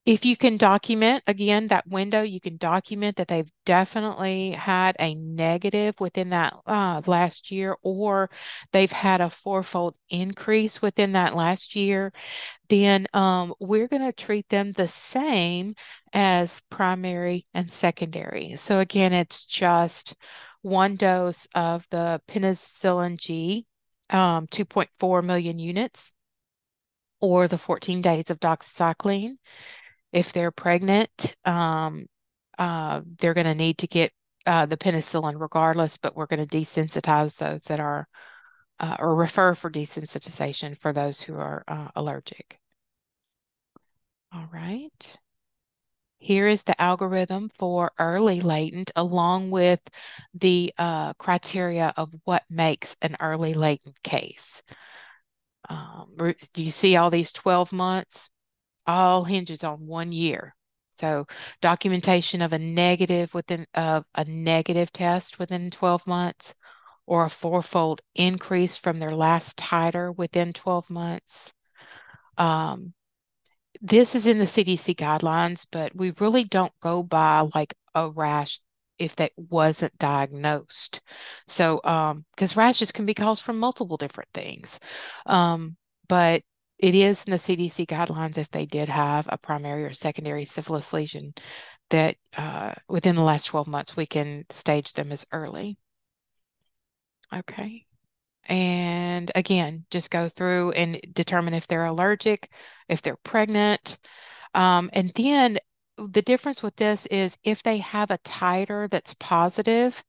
If you can document, again, that window, you can document that they've definitely had a negative within that uh, last year, or they've had a fourfold increase within that last year, then um, we're going to treat them the same as primary and secondary. So again, it's just one dose of the penicillin G, um, 2.4 million units, or the 14 days of doxycycline. If they're pregnant, um, uh, they're going to need to get uh, the penicillin regardless, but we're going to desensitize those that are uh, or refer for desensitization for those who are uh, allergic. All right. Here is the algorithm for early latent along with the uh, criteria of what makes an early latent case. Um, do you see all these 12 months? All hinges on one year. So documentation of a negative within of a negative test within 12 months or a fourfold increase from their last titer within 12 months. Um, this is in the CDC guidelines, but we really don't go by like a rash if that wasn't diagnosed. So, um, because rashes can be caused from multiple different things. Um, but it is in the CDC guidelines if they did have a primary or secondary syphilis lesion that uh, within the last 12 months we can stage them as early. Okay. And again, just go through and determine if they're allergic, if they're pregnant, Um, and then the difference with this is if they have a titer that's positive,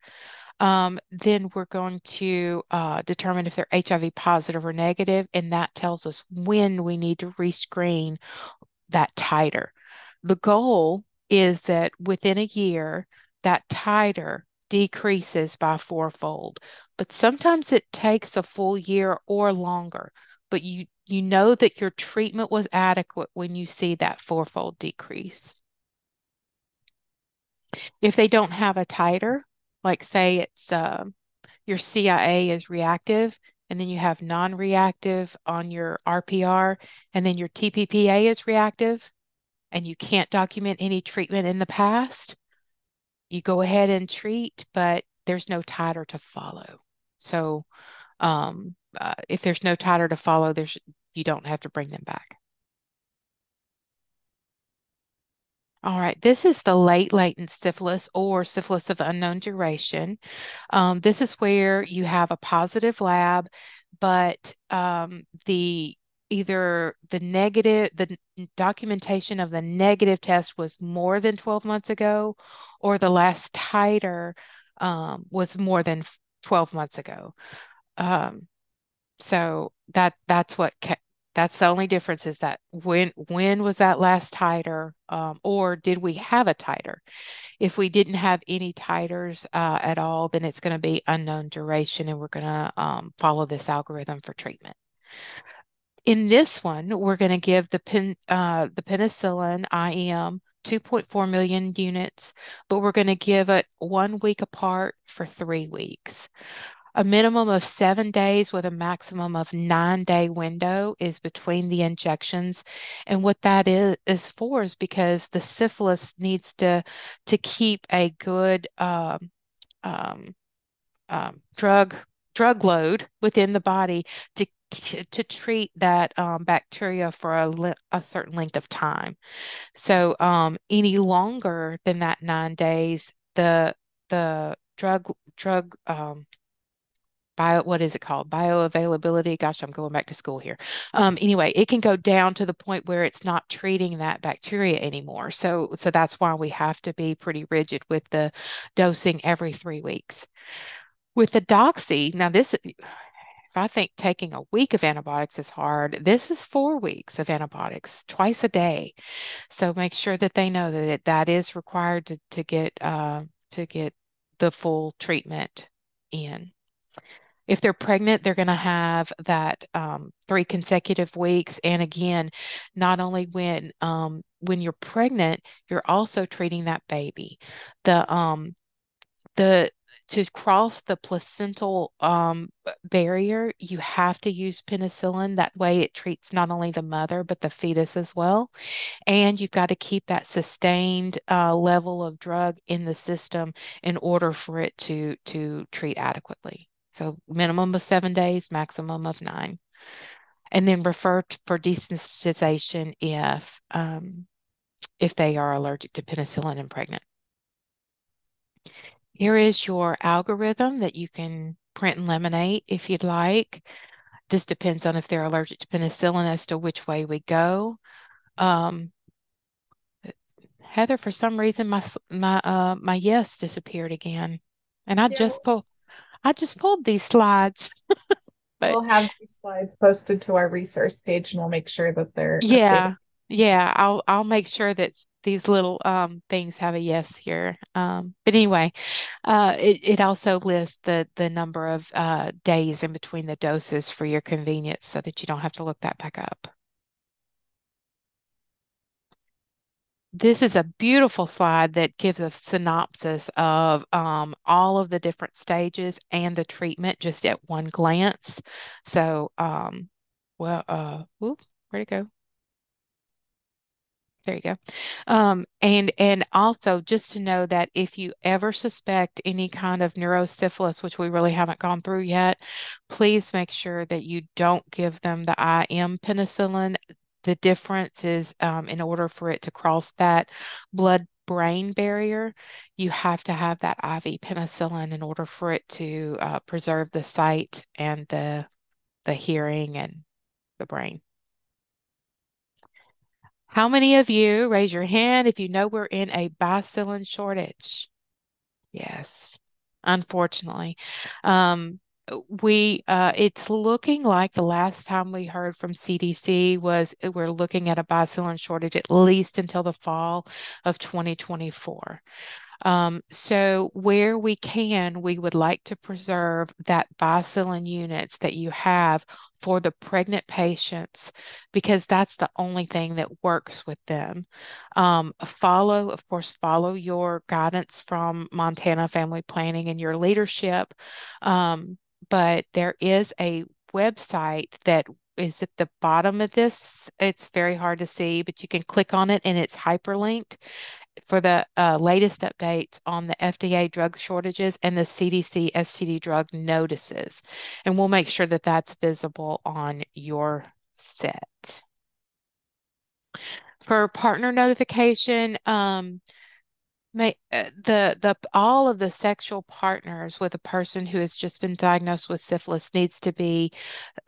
um, then we're going to uh, determine if they're HIV positive or negative, and that tells us when we need to rescreen that titer. The goal is that within a year, that titer decreases by fourfold. But sometimes it takes a full year or longer. But you you know that your treatment was adequate when you see that fourfold decrease. If they don't have a titer, like say it's uh, your CIA is reactive, and then you have non-reactive on your RPR, and then your TPPA is reactive, and you can't document any treatment in the past, you go ahead and treat, but there's no titer to follow. So um, uh, if there's no titer to follow, there's you don't have to bring them back. All right, this is the late latent syphilis or syphilis of unknown duration. Um, this is where you have a positive lab, but um, the either the negative, the documentation of the negative test was more than 12 months ago, or the last titer um, was more than 12 months ago. Um, so that that's what that's the only difference is that when when was that last titer um, or did we have a titer? If we didn't have any titers uh, at all, then it's going to be unknown duration and we're going to um, follow this algorithm for treatment. In this one, we're going to give the, pen, uh, the penicillin IM 2.4 million units, but we're going to give it one week apart for three weeks. A minimum of seven days with a maximum of nine day window is between the injections. And what that is, is for is because the syphilis needs to, to keep a good um, um, um, drug drug load within the body to to, to treat that um, bacteria for a, a, certain length of time. So um, any longer than that nine days, the the drug drug um, bio what is it called? Bioavailability? Gosh i'm going back to school here. Um, anyway it can go down to the point where it's not treating that bacteria anymore. So so that's why we have to be pretty rigid with the dosing every three weeks. With the doxy now this if i think taking a week of antibiotics is hard this is four weeks of antibiotics twice a day. So make sure that they know that it, that is required to, to get uh, to get the full treatment in if they're pregnant, they're going to have that um, three consecutive weeks. And again, not only when um, when you're pregnant, you're also treating that baby. The um, the to cross the placental um, barrier, you have to use penicillin. That way, it treats not only the mother but the fetus as well. And you've got to keep that sustained uh, level of drug in the system in order for it to to treat adequately. So minimum of seven days, maximum of nine. And then refer to, for desensitization if um, if they are allergic to penicillin and pregnant. Here is your algorithm that you can print and laminate if you'd like. This depends on if they're allergic to penicillin as to which way we go. Um, Heather, for some reason, my my uh, my yes disappeared again, and I yeah. just pulled I just pulled these slides. but we'll have these slides posted to our resource page and we'll make sure that they're yeah updated. yeah I'll I'll make sure that these little um, things have a yes here. Um, but anyway, uh, it, it also lists the the number of uh, days in between the doses for your convenience so that you don't have to look that back up. This is a beautiful slide that gives a synopsis of um, all of the different stages and the treatment just at one glance. So, um, well, uh, where'd it go? There you go. Um, and and also just to know that if you ever suspect any kind of neurosyphilis, which we really haven't gone through yet, please make sure that you don't give them the IM penicillin the difference is um, in order for it to cross that blood brain barrier, you have to have that IV penicillin in order for it to uh, preserve the sight and the the hearing and the brain. How many of you raise your hand if you know we're in a Bicillin shortage? Yes, unfortunately. Um, we uh, it's looking like the last time we heard from CDC was uh, we're looking at a Bicillin shortage at least until the fall of 2024. Um, so where we can, we would like to preserve that Bicillin units that you have for the pregnant patients because that's the only thing that works with them. Um, follow, of course, follow your guidance from Montana Family Planning and your leadership. Um, but there is a website that is at the bottom of this. It's very hard to see, but you can click on it and it's hyperlinked for the uh, latest updates on the FDA drug shortages and the CDC STD drug notices. And we'll make sure that that's visible on your set. For partner notification, um, may, uh, the the all of the sexual partners with a person who has just been diagnosed with syphilis needs to be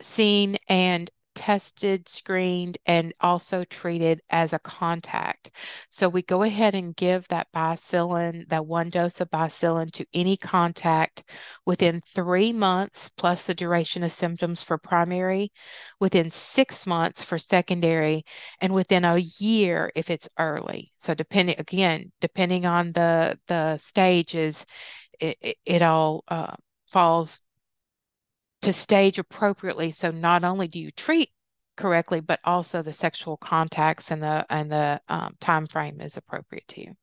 seen and tested, screened, and also treated as a contact. So we go ahead and give that Bicillin, that one dose of Bicillin to any contact within three months plus the duration of symptoms for primary, within six months for secondary, and within a year if it's early. So depending again, depending on the the stages, it, it, it all uh, falls to stage appropriately. So not only do you treat correctly, but also the sexual contacts and the and the um, time frame is appropriate to you.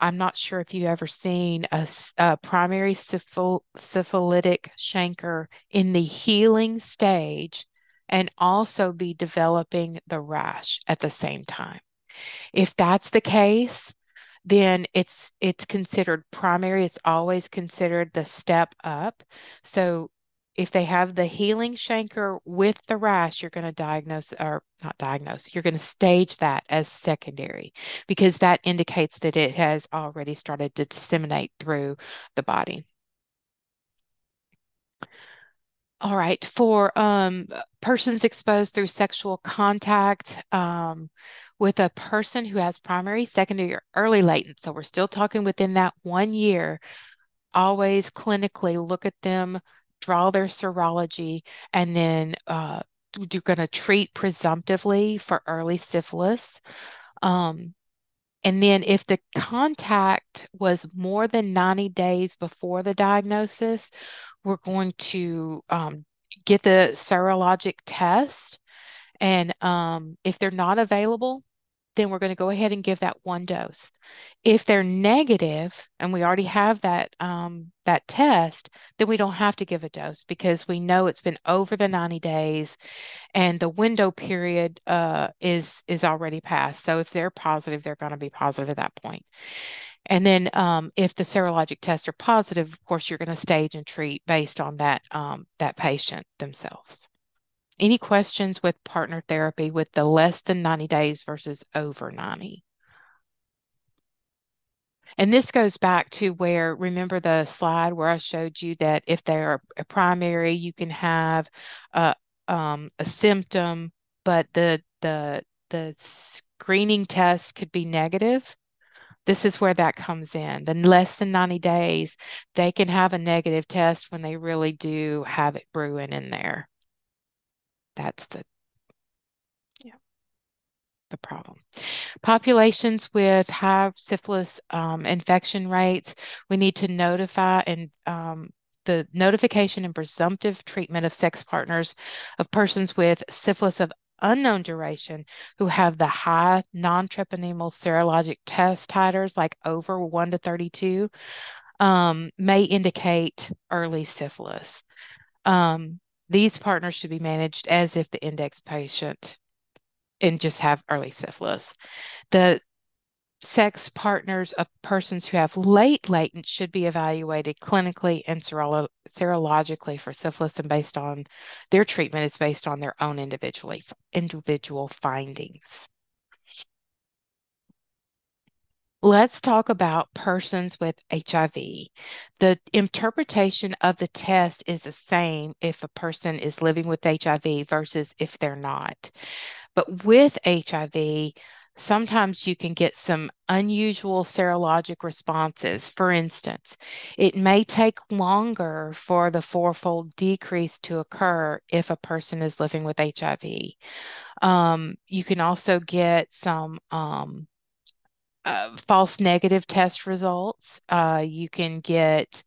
I'm not sure if you've ever seen a, a primary syphil, syphilitic chancre in the healing stage and also be developing the rash at the same time. If that's the case, then it's it's considered primary. It's always considered the step up. So if they have the healing chancre with the rash, you're going to diagnose or not diagnose, you're going to stage that as secondary because that indicates that it has already started to disseminate through the body. All right, for um, persons exposed through sexual contact um, with a person who has primary, secondary, or early latent, so we're still talking within that one year, always clinically look at them draw their serology, and then uh, you're going to treat presumptively for early syphilis. Um, and then if the contact was more than 90 days before the diagnosis, we're going to um, get the serologic test. And um, if they're not available, then we're going to go ahead and give that one dose. If they're negative and we already have that um, that test, then we don't have to give a dose because we know it's been over the 90 days and the window period uh, is is already passed. So if they're positive, they're going to be positive at that point. And then um, if the serologic tests are positive, of course, you're going to stage and treat based on that um, that patient themselves. Any questions with partner therapy with the less than 90 days versus over 90? And this goes back to where, remember the slide where I showed you that if they're a primary, you can have a, um, a symptom, but the, the, the screening test could be negative. This is where that comes in. The less than 90 days, they can have a negative test when they really do have it brewing in there. That's the yeah the problem. Populations with high syphilis um, infection rates, we need to notify and um, the notification and presumptive treatment of sex partners of persons with syphilis of unknown duration who have the high non-treponemal serologic test titers, like over 1 to 32, um, may indicate early syphilis. Um, these partners should be managed as if the index patient and just have early syphilis. The sex partners of persons who have late latent should be evaluated clinically and serolo serologically for syphilis and based on their treatment is based on their own individually individual findings. Let's talk about persons with HIV. The interpretation of the test is the same if a person is living with HIV versus if they're not. But with HIV, sometimes you can get some unusual serologic responses. For instance, it may take longer for the fourfold decrease to occur if a person is living with HIV. Um, you can also get some um, uh, false negative test results. Uh, you can get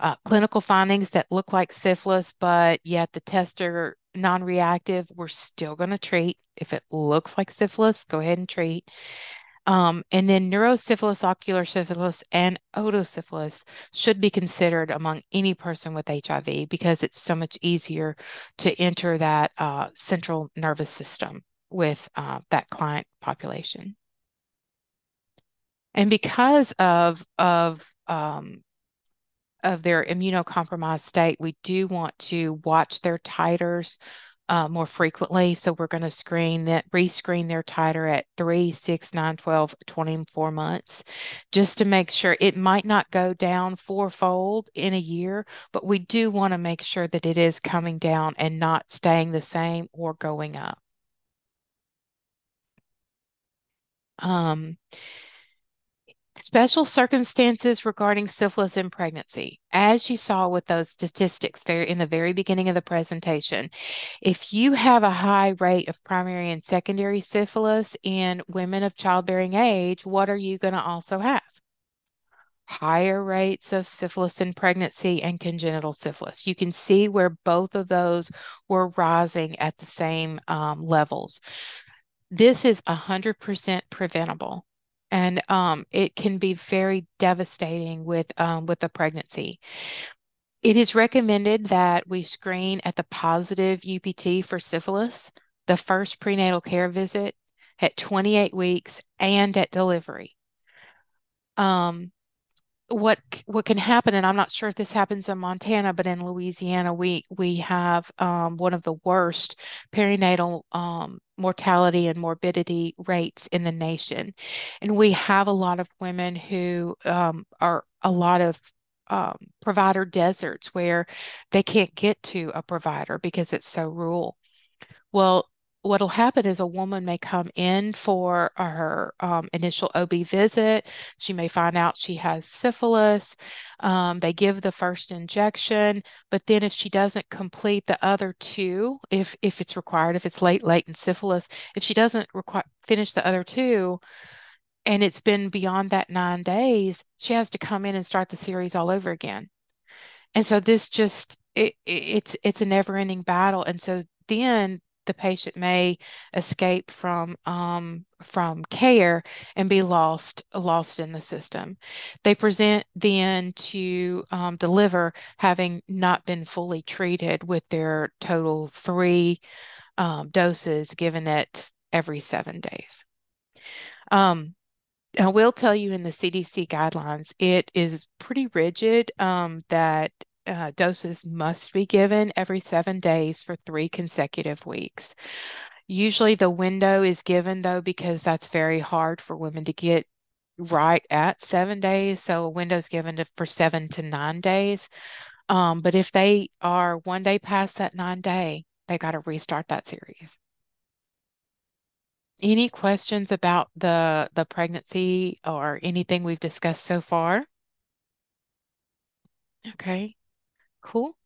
uh, clinical findings that look like syphilis, but yet the tests are non-reactive. We're still going to treat. If it looks like syphilis, go ahead and treat. Um, and then neurosyphilis, ocular syphilis, and otosyphilis should be considered among any person with HIV because it's so much easier to enter that uh, central nervous system with uh, that client population. And because of of um, of their immunocompromised state, we do want to watch their titers uh, more frequently. So we're going to screen that, rescreen their titer at 3, 6, 9, 12, 24 months, just to make sure it might not go down fourfold in a year, but we do want to make sure that it is coming down and not staying the same or going up. Um, Special circumstances regarding syphilis in pregnancy. As you saw with those statistics there in the very beginning of the presentation, if you have a high rate of primary and secondary syphilis in women of childbearing age, what are you going to also have? Higher rates of syphilis in pregnancy and congenital syphilis. You can see where both of those were rising at the same um, levels. This is 100% preventable and um, it can be very devastating with um, with a pregnancy. It is recommended that we screen at the positive UPT for syphilis, the first prenatal care visit at 28 weeks and at delivery. Um, what what can happen, and I'm not sure if this happens in Montana, but in Louisiana, we we have um, one of the worst perinatal um, mortality and morbidity rates in the nation, and we have a lot of women who um, are a lot of um, provider deserts where they can't get to a provider because it's so rural. Well, what'll happen is a woman may come in for her um, initial OB visit. She may find out she has syphilis. Um, they give the first injection, but then if she doesn't complete the other two, if if it's required, if it's late latent syphilis, if she doesn't require finish the other two, and it's been beyond that nine days, she has to come in and start the series all over again. And so this just it, it's it's a never ending battle. And so then the patient may escape from um, from care and be lost lost in the system. They present then to um, deliver having not been fully treated with their total three um, doses given at every seven days. Um, I will tell you in the CDC guidelines, it is pretty rigid um, that uh, doses must be given every seven days for three consecutive weeks. Usually the window is given though because that's very hard for women to get right at seven days. So a window is given to, for seven to nine days. Um, but if they are one day past that nine day, they got to restart that series. Any questions about the the pregnancy or anything we've discussed so far? Okay. Cool.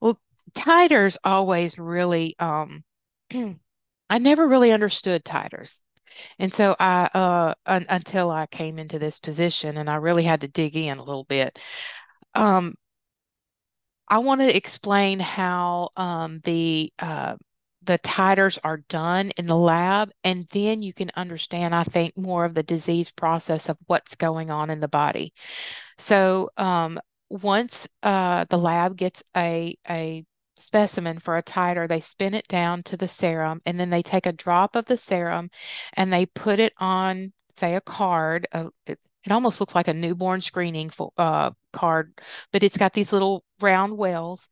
Well, titers always really, um, I never really understood titers. And so I, uh, un until I came into this position and I really had to dig in a little bit. Um, I want to explain how um, the uh, the titers are done in the lab, and then you can understand, I think, more of the disease process of what's going on in the body. So um, once uh, the lab gets a, a specimen for a titer, they spin it down to the serum and then they take a drop of the serum and they put it on, say, a card. Uh, it, it, almost looks like a newborn screening for, uh, card, but it's got these little round wells.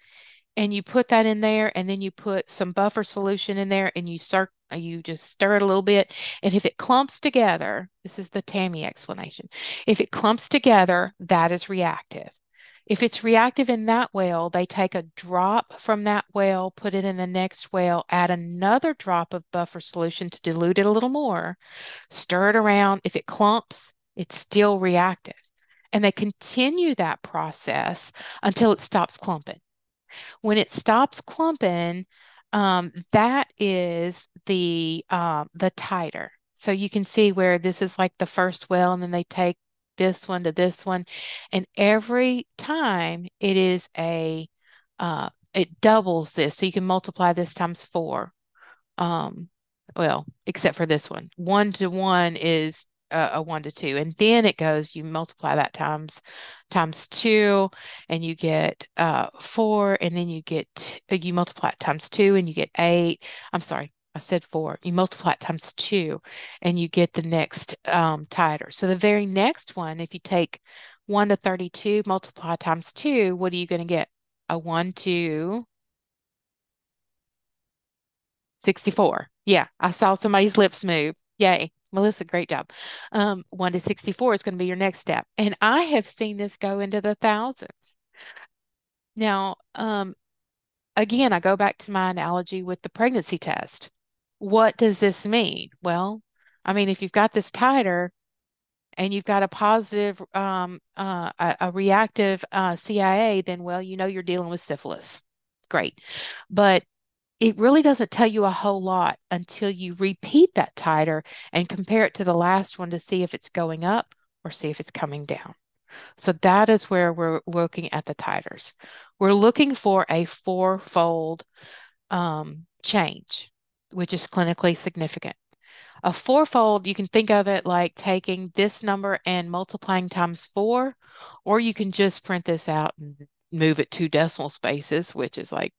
And you put that in there, and then you put some buffer solution in there, and you start you just stir it a little bit. And if it clumps together, this is the Tammy explanation. If it clumps together, that is reactive. If it's reactive in that well, they take a drop from that well, put it in the next well, add another drop of buffer solution to dilute it a little more, stir it around. If it clumps, it's still reactive. And they continue that process until it stops clumping. When it stops clumping, um, that is the uh, the titer. So you can see where this is like the first well, and then they take this one to this one. And every time it is a, uh, it doubles this. So you can multiply this times four. Um, well, except for this one. One to one is a, one to two. And then it goes, you multiply that times times two and you get uh, four. And then you get, you multiply it times two and you get eight. I'm sorry, I said four, you multiply it times two and you get the next um, titer. So the very next one, if you take 1 to 32, multiply times 2, what are you going to get? A 1 to 64. Yeah, I saw somebody's lips move. Yay. Melissa, great job. Um, 1 to 64 is going to be your next step. And I have seen this go into the thousands. Now, um, again, I go back to my analogy with the pregnancy test what does this mean? Well, I mean, if you've got this titer and you've got a positive, um, uh, a, a, reactive uh, CIA, then, well, you know you're dealing with syphilis. Great. But it really doesn't tell you a whole lot until you repeat that titer and compare it to the last one to see if it's going up or see if it's coming down. So that is where we're looking at the titers. We're looking for a fourfold um, change which is clinically significant. A fourfold, you can think of it like taking this number and multiplying times four, or you can just print this out and move it two decimal spaces, which is like,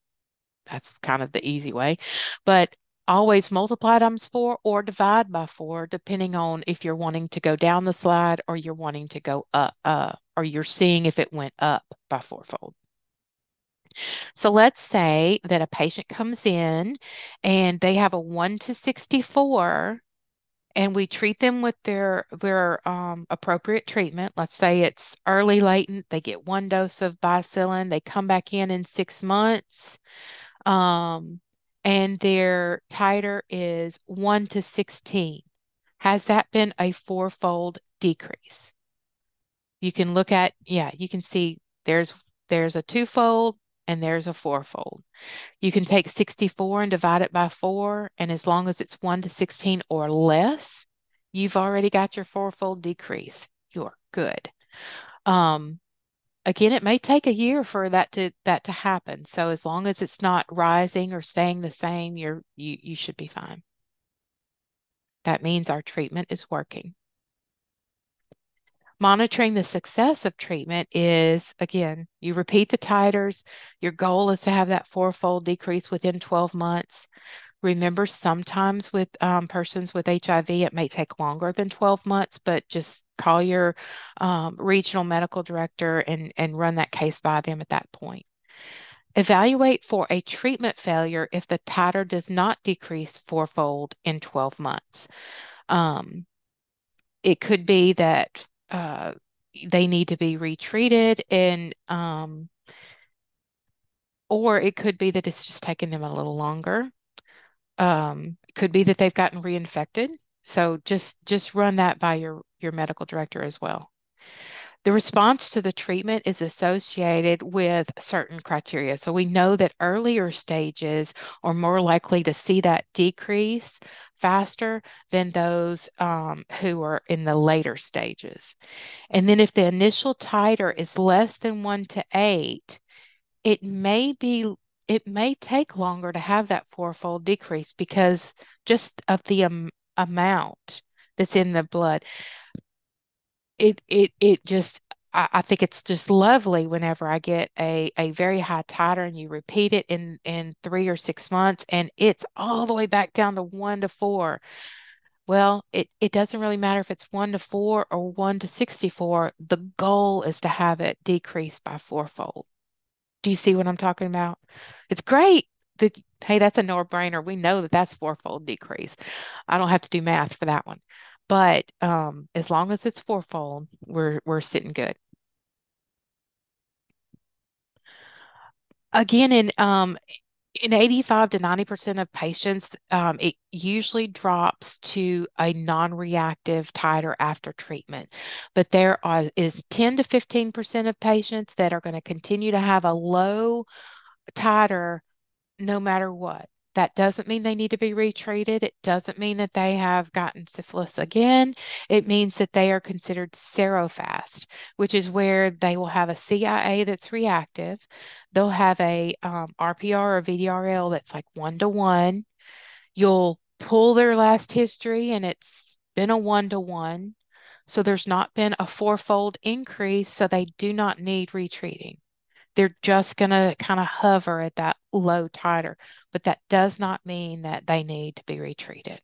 that's kind of the easy way. But always multiply times four or divide by four, depending on if you're wanting to go down the slide or you're wanting to go up, uh, or you're seeing if it went up by fourfold. So let's say that a patient comes in and they have a 1 to 64 and we treat them with their their um, appropriate treatment. Let's say it's early latent, they get one dose of bicillin, they come back in in six months, um, and their titer is 1 to 16. Has that been a fourfold decrease? You can look at, yeah, you can see there's there's a twofold, and there's a fourfold. You can take 64 and divide it by four, and as long as it's 1 to 16 or less, you've already got your fourfold decrease. You're good. Um, again, it may take a year for that to that to happen. So as long as it's not rising or staying the same, you're you you should be fine. That means our treatment is working. Monitoring the success of treatment is, again, you repeat the titers. Your goal is to have that fourfold decrease within 12 months. Remember, sometimes with um, persons with HIV, it may take longer than 12 months, but just call your um, regional medical director and, and run that case by them at that point. Evaluate for a treatment failure if the titer does not decrease fourfold in 12 months. Um, it could be that uh, they need to be retreated and um, or it could be that it's just taking them a little longer. Um, could be that they've gotten reinfected. So just just run that by your your medical director as well. The response to the treatment is associated with certain criteria. So we know that earlier stages are more likely to see that decrease faster than those um, who are in the later stages. And then if the initial titer is less than one to eight, it may be it may take longer to have that fourfold decrease because just of the um, amount that's in the blood it it it just I, I think it's just lovely whenever I get a a very high titer and you repeat it in in three or six months and it's all the way back down to one to four. Well, it, it doesn't really matter if it's one to four or one to 64. The goal is to have it decrease by fourfold. Do you see what I'm talking about? It's great. That, hey, that's a no brainer. We know that that's fourfold decrease. I don't have to do math for that one. But um, as long as it's fourfold, we're we're sitting good. again, in um, in 85 to 90% of patients, um, it usually drops to a non-reactive titer after treatment. But there are, is 10 to 15% of patients that are going to continue to have a low titer no matter what. That doesn't mean they need to be retreated. It doesn't mean that they have gotten syphilis again. It means that they are considered serofast, which is where they will have a CIA that's reactive. They'll have a um, RPR or VDRL that's like one to one. You'll pull their last history and it's been a one to one. So there's not been a fourfold increase. So they do not need retreating they're just going to kind of hover at that low titer. But that does not mean that they need to be retreated.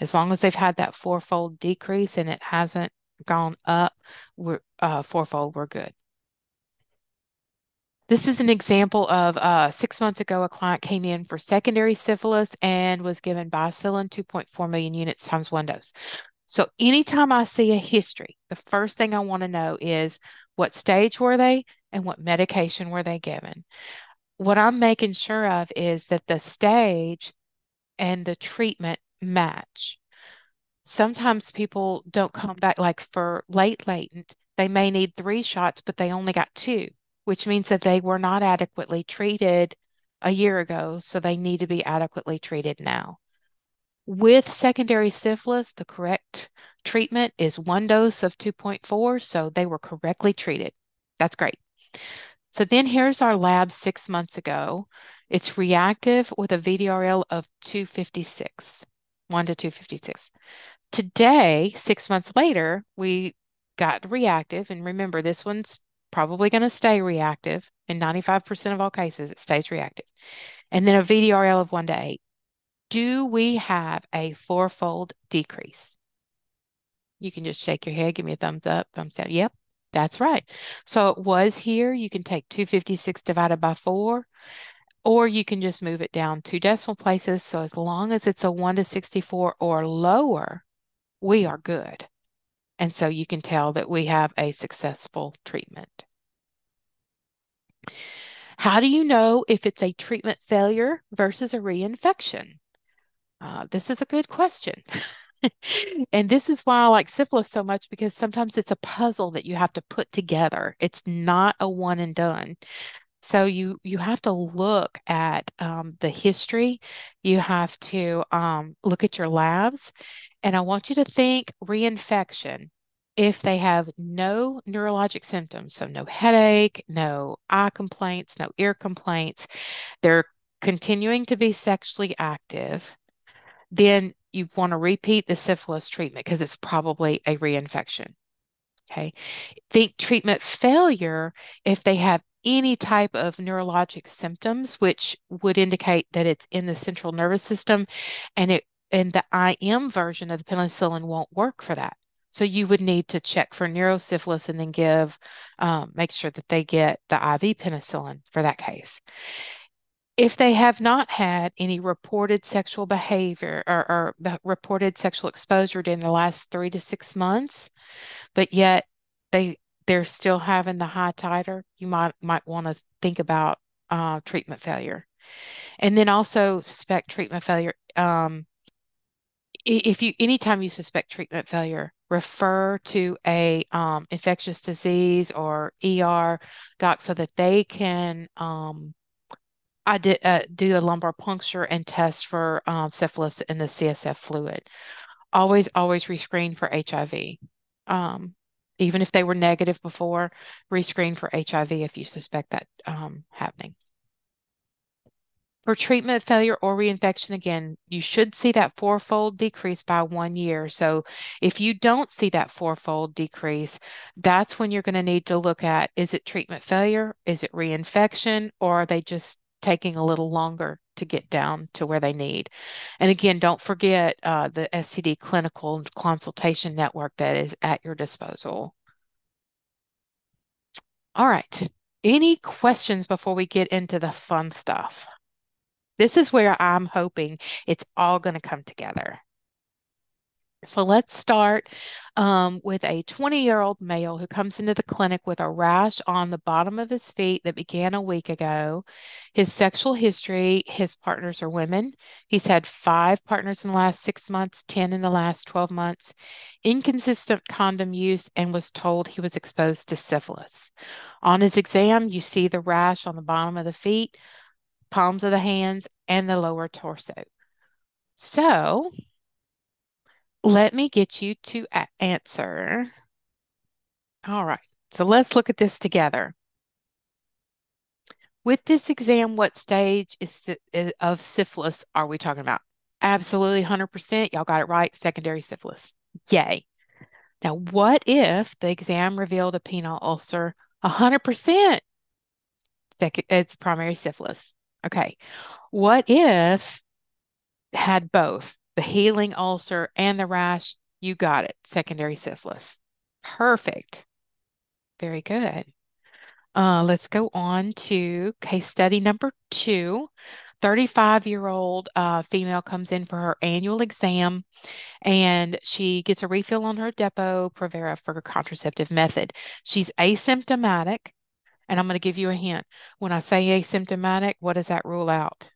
As long as they've had that fourfold decrease and it hasn't gone up, we're uh, fourfold, we're good. This is an example of uh, six months ago, a client came in for secondary syphilis and was given Bicillin 2.4 million units times one dose. So anytime I see a history, the first thing I want to know is what stage were they and what medication were they given. What I'm making sure of is that the stage and the treatment match. Sometimes people don't come back, like for late latent, they may need three shots, but they only got two, which means that they were not adequately treated a year ago, so they need to be adequately treated now. With secondary syphilis, the correct treatment is one dose of 2.4, so they were correctly treated. That's great. So then here's our lab six months ago. It's reactive with a VDRL of 256, 1 to 256. Today, six months later, we got reactive. And remember, this one's probably going to stay reactive. In 95% of all cases, it stays reactive. And then a VDRL of 1 to 8. Do we have a fourfold decrease? You can just shake your head, give me a thumbs up, thumbs down. Yep, that's right. So it was here. You can take 256 divided by 4, or you can just move it down two decimal places. So as long as it's a 1 to 64 or lower, we are good. And so you can tell that we have a successful treatment. How do you know if it's a treatment failure versus a reinfection? Uh, this is a good question. and this is why I like syphilis so much because sometimes it's a puzzle that you have to put together. It's not a one and done. So you you have to look at um, the history. You have to um, look at your labs, and I want you to think reinfection. If they have no neurologic symptoms, so no headache, no eye complaints, no ear complaints, they're continuing to be sexually active, then you want to repeat the syphilis treatment because it's probably a reinfection. Okay. Think treatment failure if they have any type of neurologic symptoms, which would indicate that it's in the central nervous system and it and the IM version of the penicillin won't work for that. So you would need to check for neurosyphilis and then give, um, make sure that they get the IV penicillin for that case if they have not had any reported sexual behavior or, or, reported sexual exposure during the last three to six months, but yet they they're still having the high titer, you might might want to think about uh, treatment failure, and then also suspect treatment failure. Um, if you anytime you suspect treatment failure, refer to a um, infectious disease or ER doc so that they can um, I did uh, do a lumbar puncture and test for um, syphilis in the CSF fluid. Always, always rescreen for HIV. Um, even if they were negative before, rescreen for HIV if you suspect that um, happening. For treatment failure or reinfection, again, you should see that fourfold decrease by one year. So if you don't see that fourfold decrease, that's when you're going to need to look at, is it treatment failure? Is it reinfection? Or are they just taking a little longer to get down to where they need. And again, don't forget uh, the STD clinical consultation network that is at your disposal. All right. Any questions before we get into the fun stuff? This is where I'm hoping it's all going to come together. So let's start um, with a 20 year old male who comes into the clinic with a rash on the bottom of his feet that began a week ago. His sexual history, his partners are women. He's had five partners in the last six months, 10 in the last 12 months, inconsistent condom use, and was told he was exposed to syphilis. On his exam, you see the rash on the bottom of the feet, palms of the hands, and the lower torso. So let me get you to answer. All right, so let's look at this together. With this exam, what stage is, is of syphilis are we talking about? Absolutely 100%. Y'all got it right. Secondary syphilis. Yay. Now, what if the exam revealed a penile ulcer 100%? It's primary syphilis. Okay. What if had both? The healing ulcer, and the rash, you got it. Secondary syphilis. Perfect. Very good. Uh, let's go on to case study number two. 35 year old uh, female comes in for her annual exam and she gets a refill on her Depo Provera for her contraceptive method. She's asymptomatic. And I'm going to give you a hint. When I say asymptomatic, what does that rule out?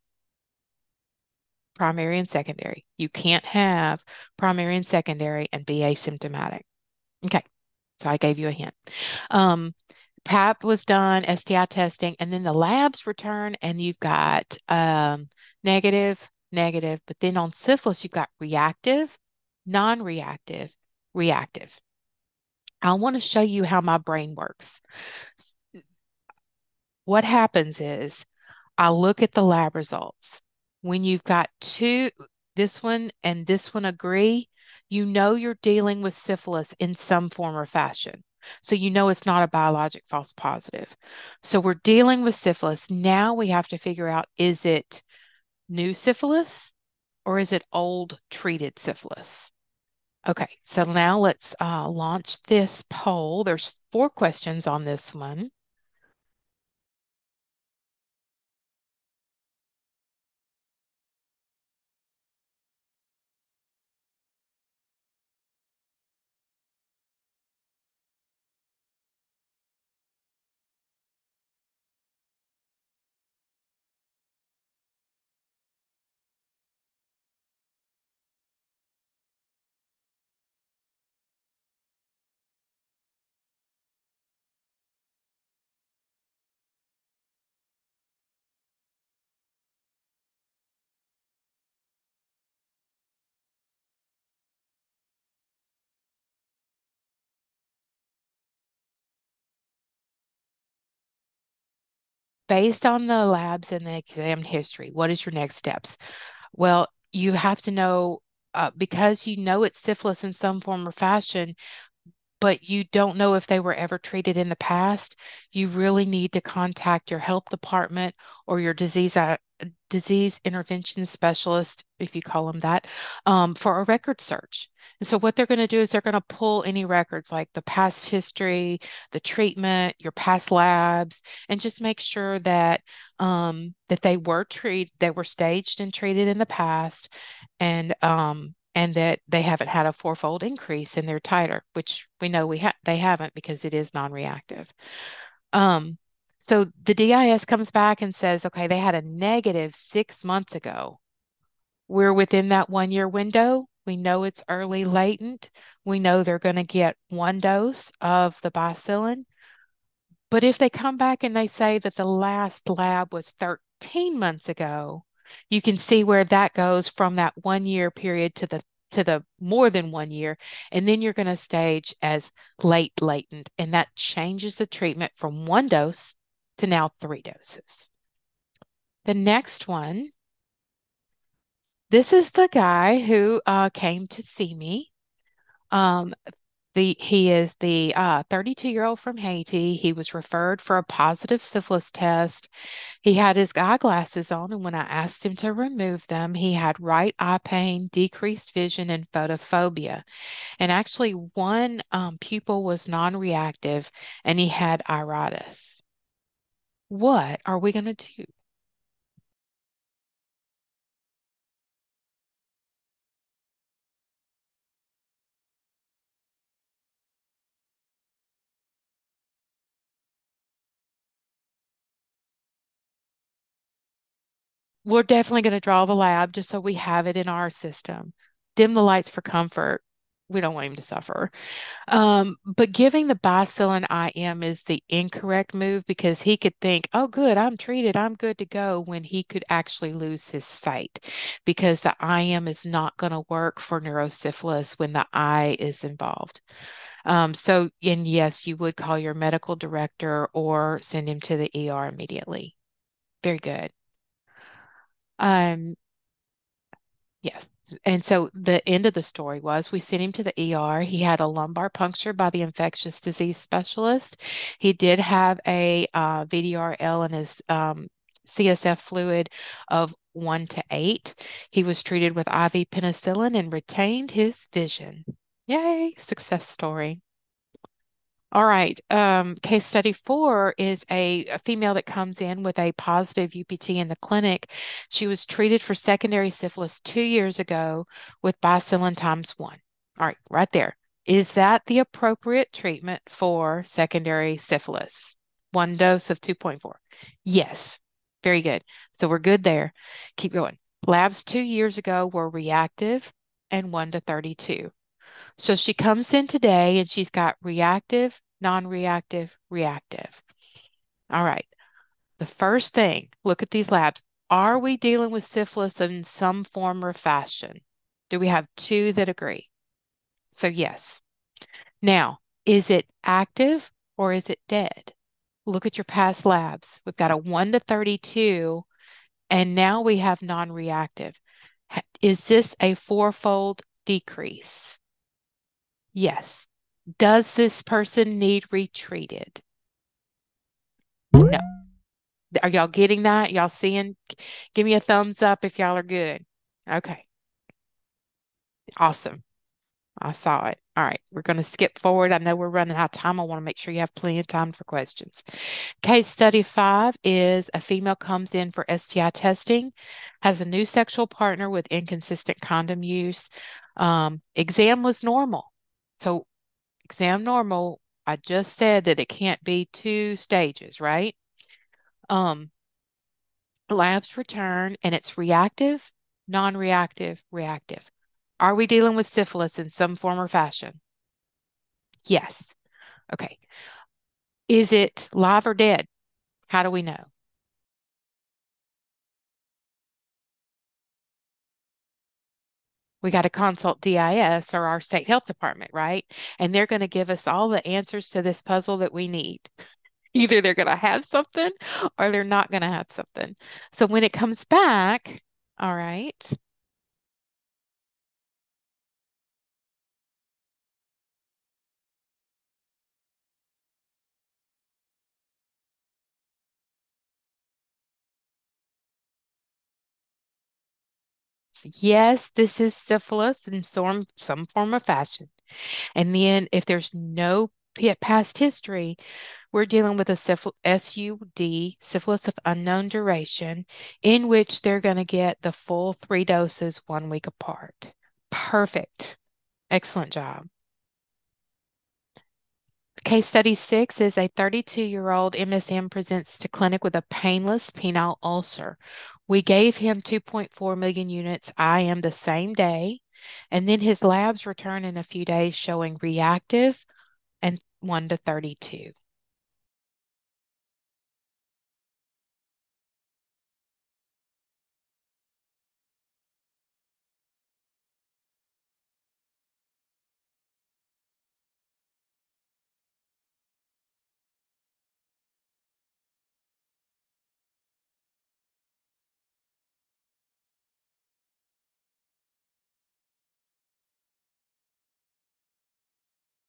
Primary and secondary. You can't have primary and secondary and be asymptomatic. Okay, so I gave you a hint. Um, PAP was done, STI testing, and then the labs return, and you've got um, negative, negative, but then on syphilis, you've got reactive, non reactive, reactive. I want to show you how my brain works. What happens is I look at the lab results when you've got two, this one and this one agree, you know you're dealing with syphilis in some form or fashion. So you know it's not a biologic false positive. So we're dealing with syphilis. Now we have to figure out is it new syphilis or is it old treated syphilis? Okay, so now let's uh, launch this poll. There's four questions on this one. Based on the labs and the exam history, what is your next steps? Well, you have to know uh, because you know it's syphilis in some form or fashion, but you don't know if they were ever treated in the past, you really need to contact your health department or your disease disease intervention specialist, if you call them that, um, for a record search. And so what they're going to do is they're going to pull any records like the past history, the treatment, your past labs, and just make sure that um, that they were treated, they were staged and treated in the past, and um, and that they haven't had a fourfold increase in their titer, which we know we ha- they haven't because it is non-reactive. Um, so the DIS comes back and says, okay, they had a negative six months ago. We're within that one year window. We know it's early latent. We know they're going to get one dose of the Bicillin. But if they come back and they say that the last lab was 13 months ago, you can see where that goes from that one year period to the to the more than one year and then you're going to stage as late latent and that changes the treatment from one dose to now three doses the next one this is the guy who uh, came to see me um, the, he is the 32 uh, year old from Haiti. He was referred for a positive syphilis test. He had his eyeglasses on, and when I asked him to remove them, he had right eye pain, decreased vision, and photophobia. And actually, one um, pupil was non reactive and he had iritis what are we going to do? We're definitely going to draw the lab just so we have it in our system. Dim the lights for comfort. We don't want him to suffer. Um, but giving the Bicillin IM is the incorrect move because he could think, oh, good, I'm treated, I'm good to go, when he could actually lose his sight because the IM is not going to work for neurosyphilis when the eye is involved. Um, so, and yes, you would call your medical director or send him to the ER immediately. Very good. Um, yes. And so the end of the story was we sent him to the ER. He had a lumbar puncture by the infectious disease specialist. He did have a uh, VDRL in his um, CSF fluid of one to eight. He was treated with IV penicillin and retained his vision. Yay, success story. All right. Um, case study four is a, a, female that comes in with a positive UPT in the clinic. She was treated for secondary syphilis two years ago with bicillin times one. All right, right there. Is that the appropriate treatment for secondary syphilis? One dose of 2.4. Yes. Very good. So we're good there. Keep going. Labs two years ago were reactive and 1 to 32. So she comes in today and she's got reactive, non-reactive, reactive. All right. The first thing, look at these labs. Are we dealing with syphilis in some form or fashion? Do we have two that agree? So yes. Now, is it active or is it dead? Look at your past labs. We've got a 1 to 32, and now we have non-reactive. Is this a fourfold decrease? Yes. Does this person need retreated? No. Are y'all getting that? Y'all seeing? Give me a thumbs up if y'all are good. Okay. Awesome. I saw it. All right, we're going to skip forward. I know we're running out of time. I want to make sure you have plenty of time for questions. Case study five is a female comes in for STI testing, has a new sexual partner with inconsistent condom use. Um, exam was normal. So exam normal, I just said that it can't be two stages, right? Um, labs return and it's reactive, non-reactive, reactive. Are we dealing with syphilis in some form or fashion? Yes. Okay. Is it live or dead? How do we know? We got to consult DIS or our state health department, right? And they're going to give us all the answers to this puzzle that we need. Either they're going to have something or they're not going to have something. So when it comes back, all right. Yes, this is syphilis in some, some form or fashion. And then if there's no past history, we're dealing with a SUD, syphilis of unknown duration, in which they're going to get the full three doses one week apart. Perfect. Excellent job. Case study six is a 32 year old MSM presents to clinic with a painless penile ulcer. We gave him 2.4 million units IM the same day, and then his labs return in a few days showing reactive and 1 to 32.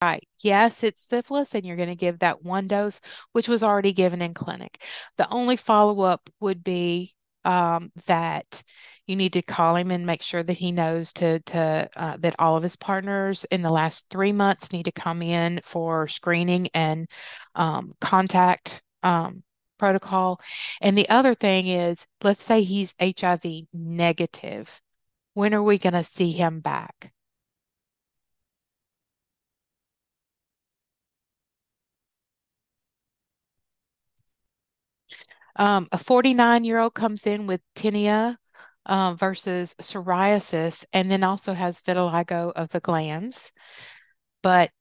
Right. Yes, it's syphilis, and you're going to give that one dose, which was already given in clinic. The only follow-up would be um, that you need to call him and make sure that he knows to to uh, that all of his partners in the last three months need to come in for screening and um, contact um, protocol. And the other thing is, let's say he's HIV negative. When are we going to see him back? Um, a 49 year old comes in with tinea um, versus psoriasis, and then also has vitiligo of the glands, but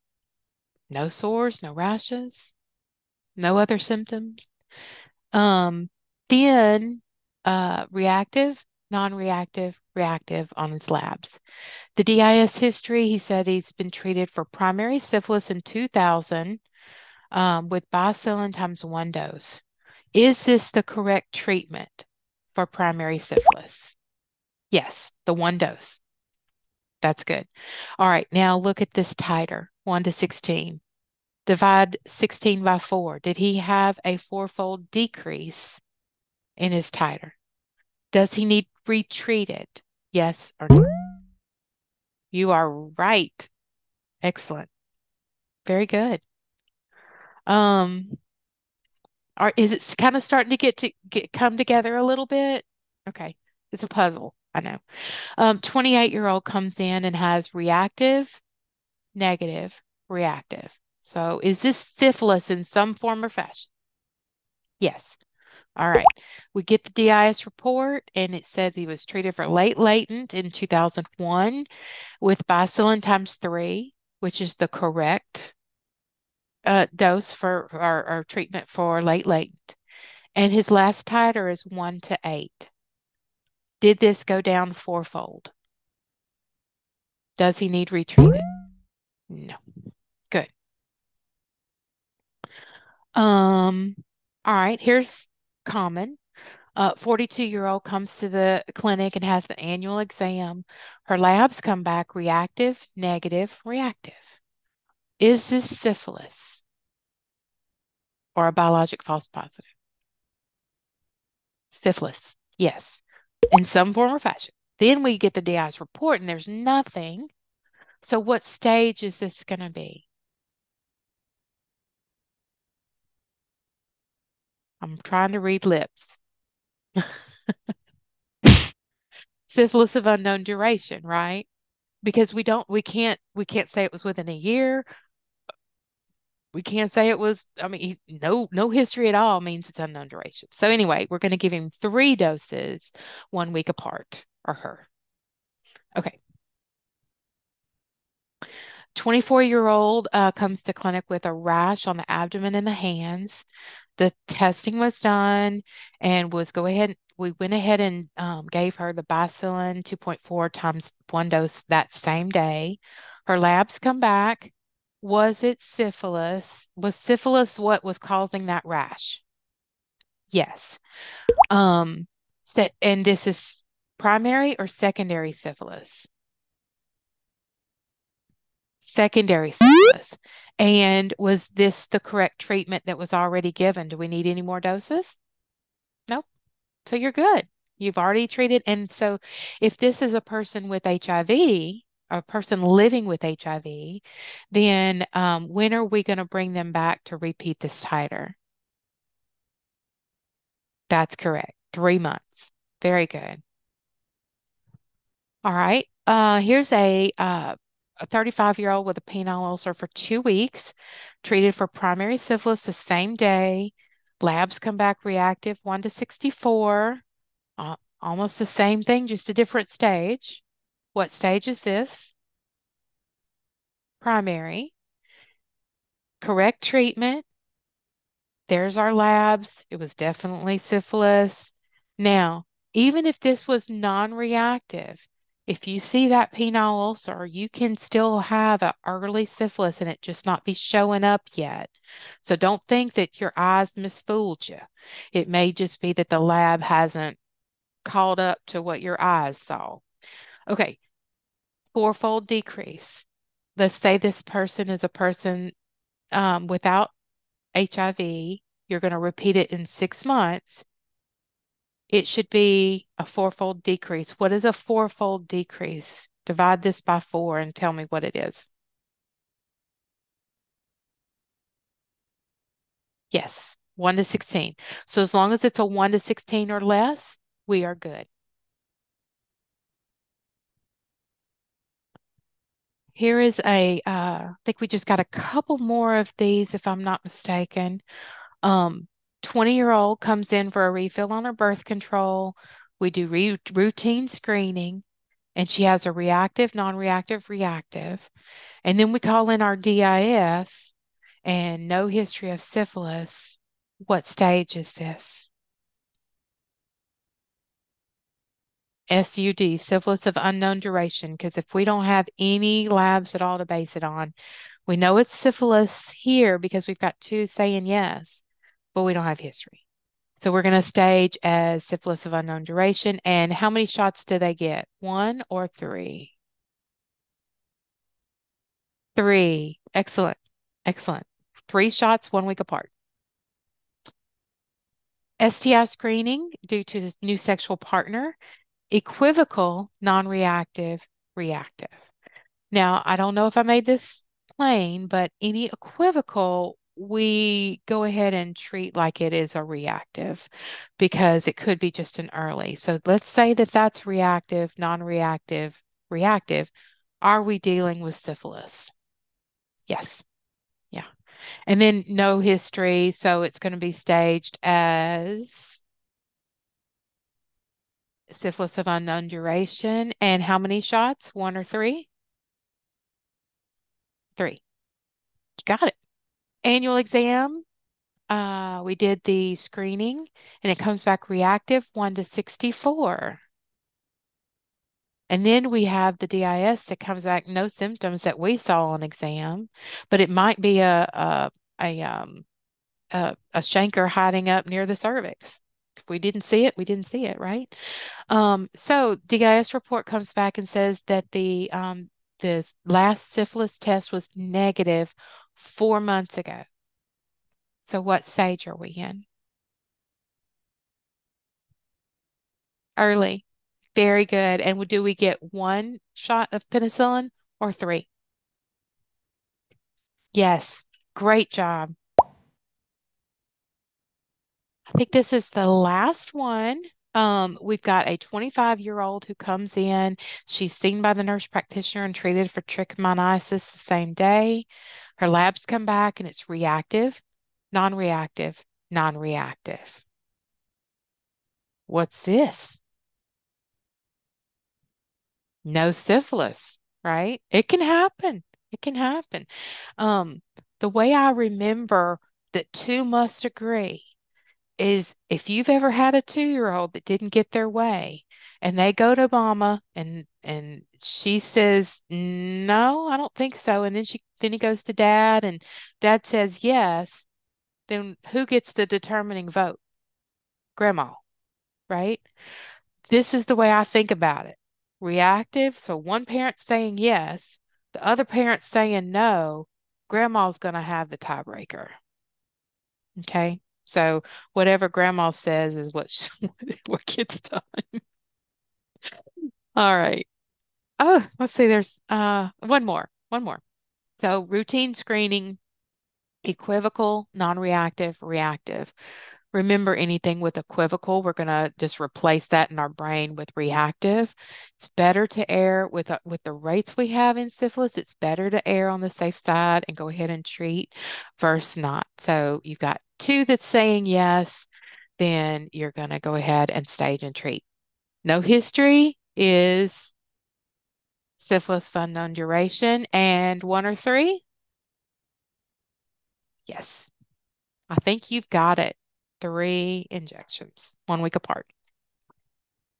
no sores, no rashes, no other symptoms. Um, then uh, reactive, non-reactive, reactive on his labs. The DIS history, he said he's been treated for primary syphilis in 2000 um, with Bicillin times one dose. Is this the correct treatment for primary syphilis? Yes, the one dose. That's good. All right, now look at this titer, 1 to 16. Divide 16 by 4. Did he have a fourfold decrease in his titer? Does he need retreated? Yes or no? You are right. Excellent. Very good. Um, is it kind of starting to get to get come together a little bit? Okay, it's a puzzle. I know. Um, 28 year old comes in and has reactive, negative, reactive. So is this syphilis in some form or fashion? Yes. All right. We get the DIS report and it says he was treated for late latent in 2001 with Bicillin times three, which is the correct uh, dose for our, our treatment for late latent. And his last titer is one to eight. Did this go down fourfold? Does he need retreated? No. Good. Um, all right, here's common. A 42 year old comes to the clinic and has the annual exam. Her labs come back reactive, negative, reactive. Is this syphilis or a biologic false positive? Syphilis, yes, in some form or fashion. Then we get the DIS report and there's nothing. So, what stage is this going to be? I'm trying to read lips. Syphilis of unknown duration, right? Because we don't, we can't, we can't say it was within a year. We can't say it was, I mean, no, no history at all means it's unknown duration. So anyway, we're going to give him three doses one week apart or her. Okay. 24 year old uh, comes to clinic with a rash on the abdomen and the hands the testing was done and was go ahead we went ahead and um, gave her the Bicillin 2.4 times one dose that same day her labs come back was it syphilis was syphilis what was causing that rash yes um so, and this is primary or secondary syphilis secondary syphilis. And was this the correct treatment that was already given? Do we need any more doses? Nope. So you're good. You've already treated. And so if this is a person with HIV, a person living with HIV, then um, when are we going to bring them back to repeat this titer? That's correct. Three months. Very good. All right. Uh, here's a uh, a 35 year old with a penile ulcer for two weeks, treated for primary syphilis the same day. Labs come back reactive 1 to 64. Uh, almost the same thing, just a different stage. What stage is this? Primary. Correct treatment. There's our labs. It was definitely syphilis. Now, even if this was non reactive, if you see that penile ulcer, you can still have an early syphilis and it just not be showing up yet. So don't think that your eyes misfooled you. It may just be that the lab hasn't caught up to what your eyes saw. Okay, fourfold decrease. Let's say this person is a person um, without HIV. You're going to repeat it in six months it should be a fourfold decrease. What is a fourfold decrease? Divide this by four and tell me what it is. Yes, 1 to 16. So as long as it's a 1 to 16 or less, we are good. Here is a. Uh, I think we just got a couple more of these, if I'm not mistaken. Um, 20 year old comes in for a refill on her birth control. We do re- routine screening, and she has a reactive, non reactive, reactive. And then we call in our DIS and no history of syphilis. What stage is this? SUD, syphilis of unknown duration, because if we don't have any labs at all to base it on, we know it's syphilis here because we've got two saying yes, but we don't have history. So we're going to stage as syphilis of unknown duration. And how many shots do they get? One or three? Three. Excellent. Excellent. Three shots, one week apart. STI screening due to new sexual partner, equivocal, non-reactive, reactive. Now, I don't know if I made this plain, but any equivocal, we go ahead and treat like it is a reactive because it could be just an early. So let's say that that's reactive, non-reactive, reactive. Are we dealing with syphilis? Yes. Yeah. And then no history. So it's going to be staged as syphilis of unknown duration. And how many shots? One or three? Three. You got it. Annual exam. Uh, we did the screening and it comes back reactive 1 to 64. And then we have the DIS that comes back no symptoms that we saw on exam, but it might be a a a, um, a, a chancre hiding up near the cervix. If we didn't see it, we didn't see it, right? Um, so DIS report comes back and says that the um, the last syphilis test was negative four months ago. So what stage are we in? Early. Very good. And do we get one shot of penicillin or three? Yes. Great job. I think this is the last one. Um, we've got a 25 year old who comes in. She's seen by the nurse practitioner and treated for trichomoniasis the same day. Her labs come back and it's reactive, non reactive, non reactive. What's this? no syphilis, right? It can happen. It can happen. Um, the way I remember that two must agree is if you've ever had a two-year-old that didn't get their way and they go to mama and and she says no i don't think so and then she then he goes to dad and dad says yes then who gets the determining vote grandma right this is the way i think about it reactive. So one parent saying yes, the other parent saying no, grandma's going to have the tiebreaker. Okay. So whatever grandma says is what, she, what gets done. All right. Oh, let's see. There's uh one more. One more. So routine screening, equivocal, non-reactive, reactive remember anything with equivocal, we're going to just replace that in our brain with reactive. It's better to err with, uh, with the rates we have in syphilis. It's better to err on the safe side and go ahead and treat versus not. So you've got two that's saying yes, then you're going to go ahead and stage and treat. No history is syphilis of unknown duration and one or three. Yes, I think you've got it three injections, one week apart.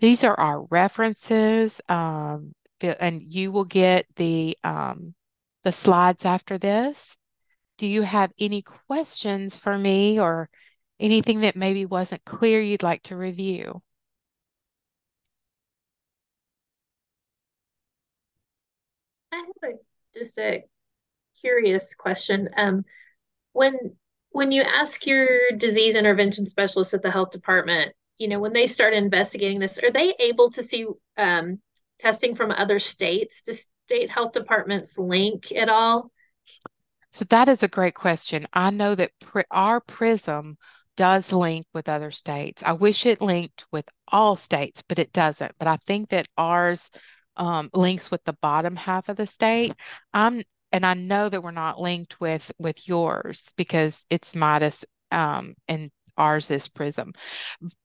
These are our references, um, and you will get the um, the slides after this. Do you have any questions for me or anything that maybe wasn't clear you'd like to review? I have a, just a curious question. Um, when when you ask your disease intervention specialist at the health department, you know, when they start investigating this, are they able to see um, testing from other states? Do state health departments link at all? So that is a great question. I know that our PRISM does link with other states. I wish it linked with all states, but it doesn't. But I think that ours um, links with the bottom half of the state. I'm and I know that we're not linked with with yours because it's Midas um, and ours is Prism.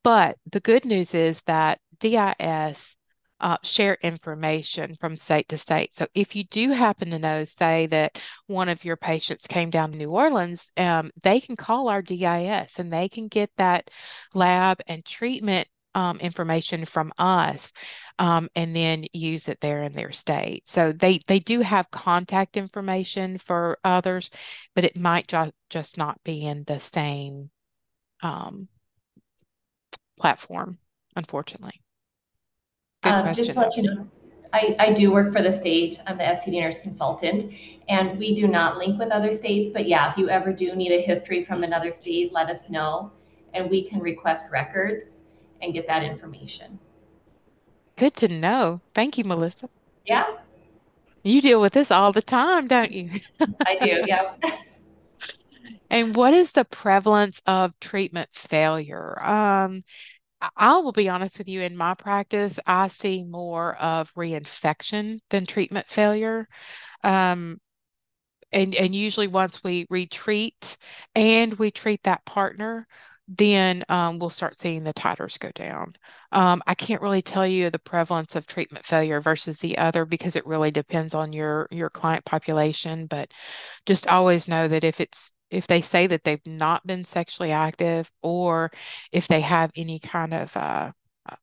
But the good news is that DIS uh, share information from state to state. So if you do happen to know, say that one of your patients came down to New Orleans, um, they can call our DIS and they can get that lab and treatment um, information from us um, and then use it there in their state. So they they do have contact information for others, but it might ju- just not be in the same um, platform, unfortunately. Um, just to let you know, I, I do work for the state. I'm the STD nurse consultant, and we do not link with other states. But yeah, if you ever do need a history from another state, let us know, and we can request records and get that information. Good to know. Thank you, Melissa. Yeah, You deal with this all the time, don't you? I do. Yeah. And what is the prevalence of treatment failure? Um, I will be honest with you, in my practice, I see more of reinfection than treatment failure. Um, and and usually once we retreat and we treat that partner, then um, we'll start seeing the titers go down. Um, I can't really tell you the prevalence of treatment failure versus the other because it really depends on your your client population. But just always know that if it's if they say that they've not been sexually active or if they have any kind of uh,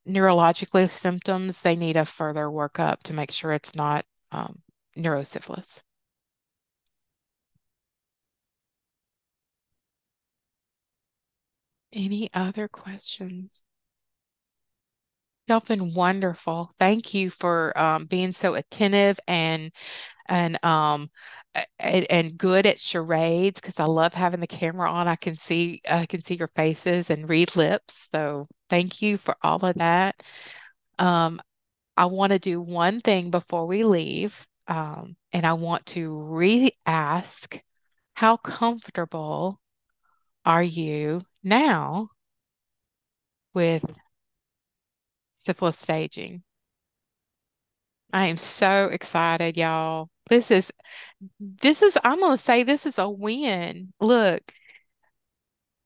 neurological symptoms, they need a further workup to make sure it's not um, neurosyphilis. Any other questions? Y'all been wonderful. Thank you for um, being so attentive and and um and, and good at charades because I love having the camera on. I can see I can see your faces and read lips. So thank you for all of that. Um, I want to do one thing before we leave, um, and I want to re-ask, how comfortable are you now with syphilis staging? I am so excited, y'all. This is this is I'm gonna say this is a win. Look,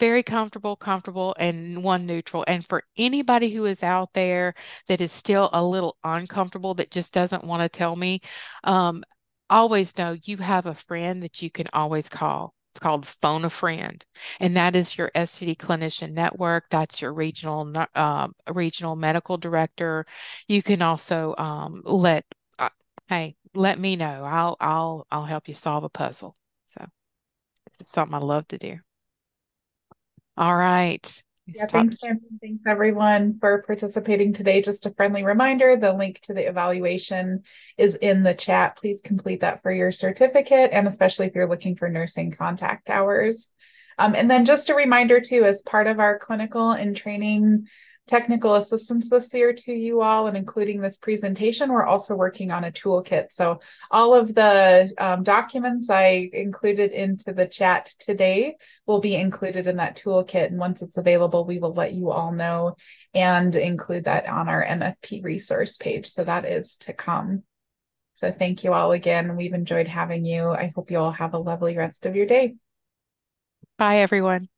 very comfortable, comfortable, and one neutral. And for anybody who is out there that is still a little uncomfortable, that just doesn't want to tell me, um, always know you have a friend that you can always call. It's called Phone a Friend, and that is your STD clinician network. That's your regional um, regional medical director. You can also um, let uh, hey let me know. I'll I'll I'll help you solve a puzzle. So this is something I love to do. All right. Yeah, thanks, Thanks everyone for participating today. Just a friendly reminder, the link to the evaluation is in the chat. Please complete that for your certificate and especially if you're looking for nursing contact hours. Um, and then just a reminder too, as part of our clinical and training technical assistance this year to you all and including this presentation. We're also working on a toolkit. So all of the um, documents I included into the chat today will be included in that toolkit. And once it's available, we will let you all know and include that on our MFP resource page. So that is to come. So thank you all again. We've enjoyed having you. I hope you all have a lovely rest of your day. Bye, everyone.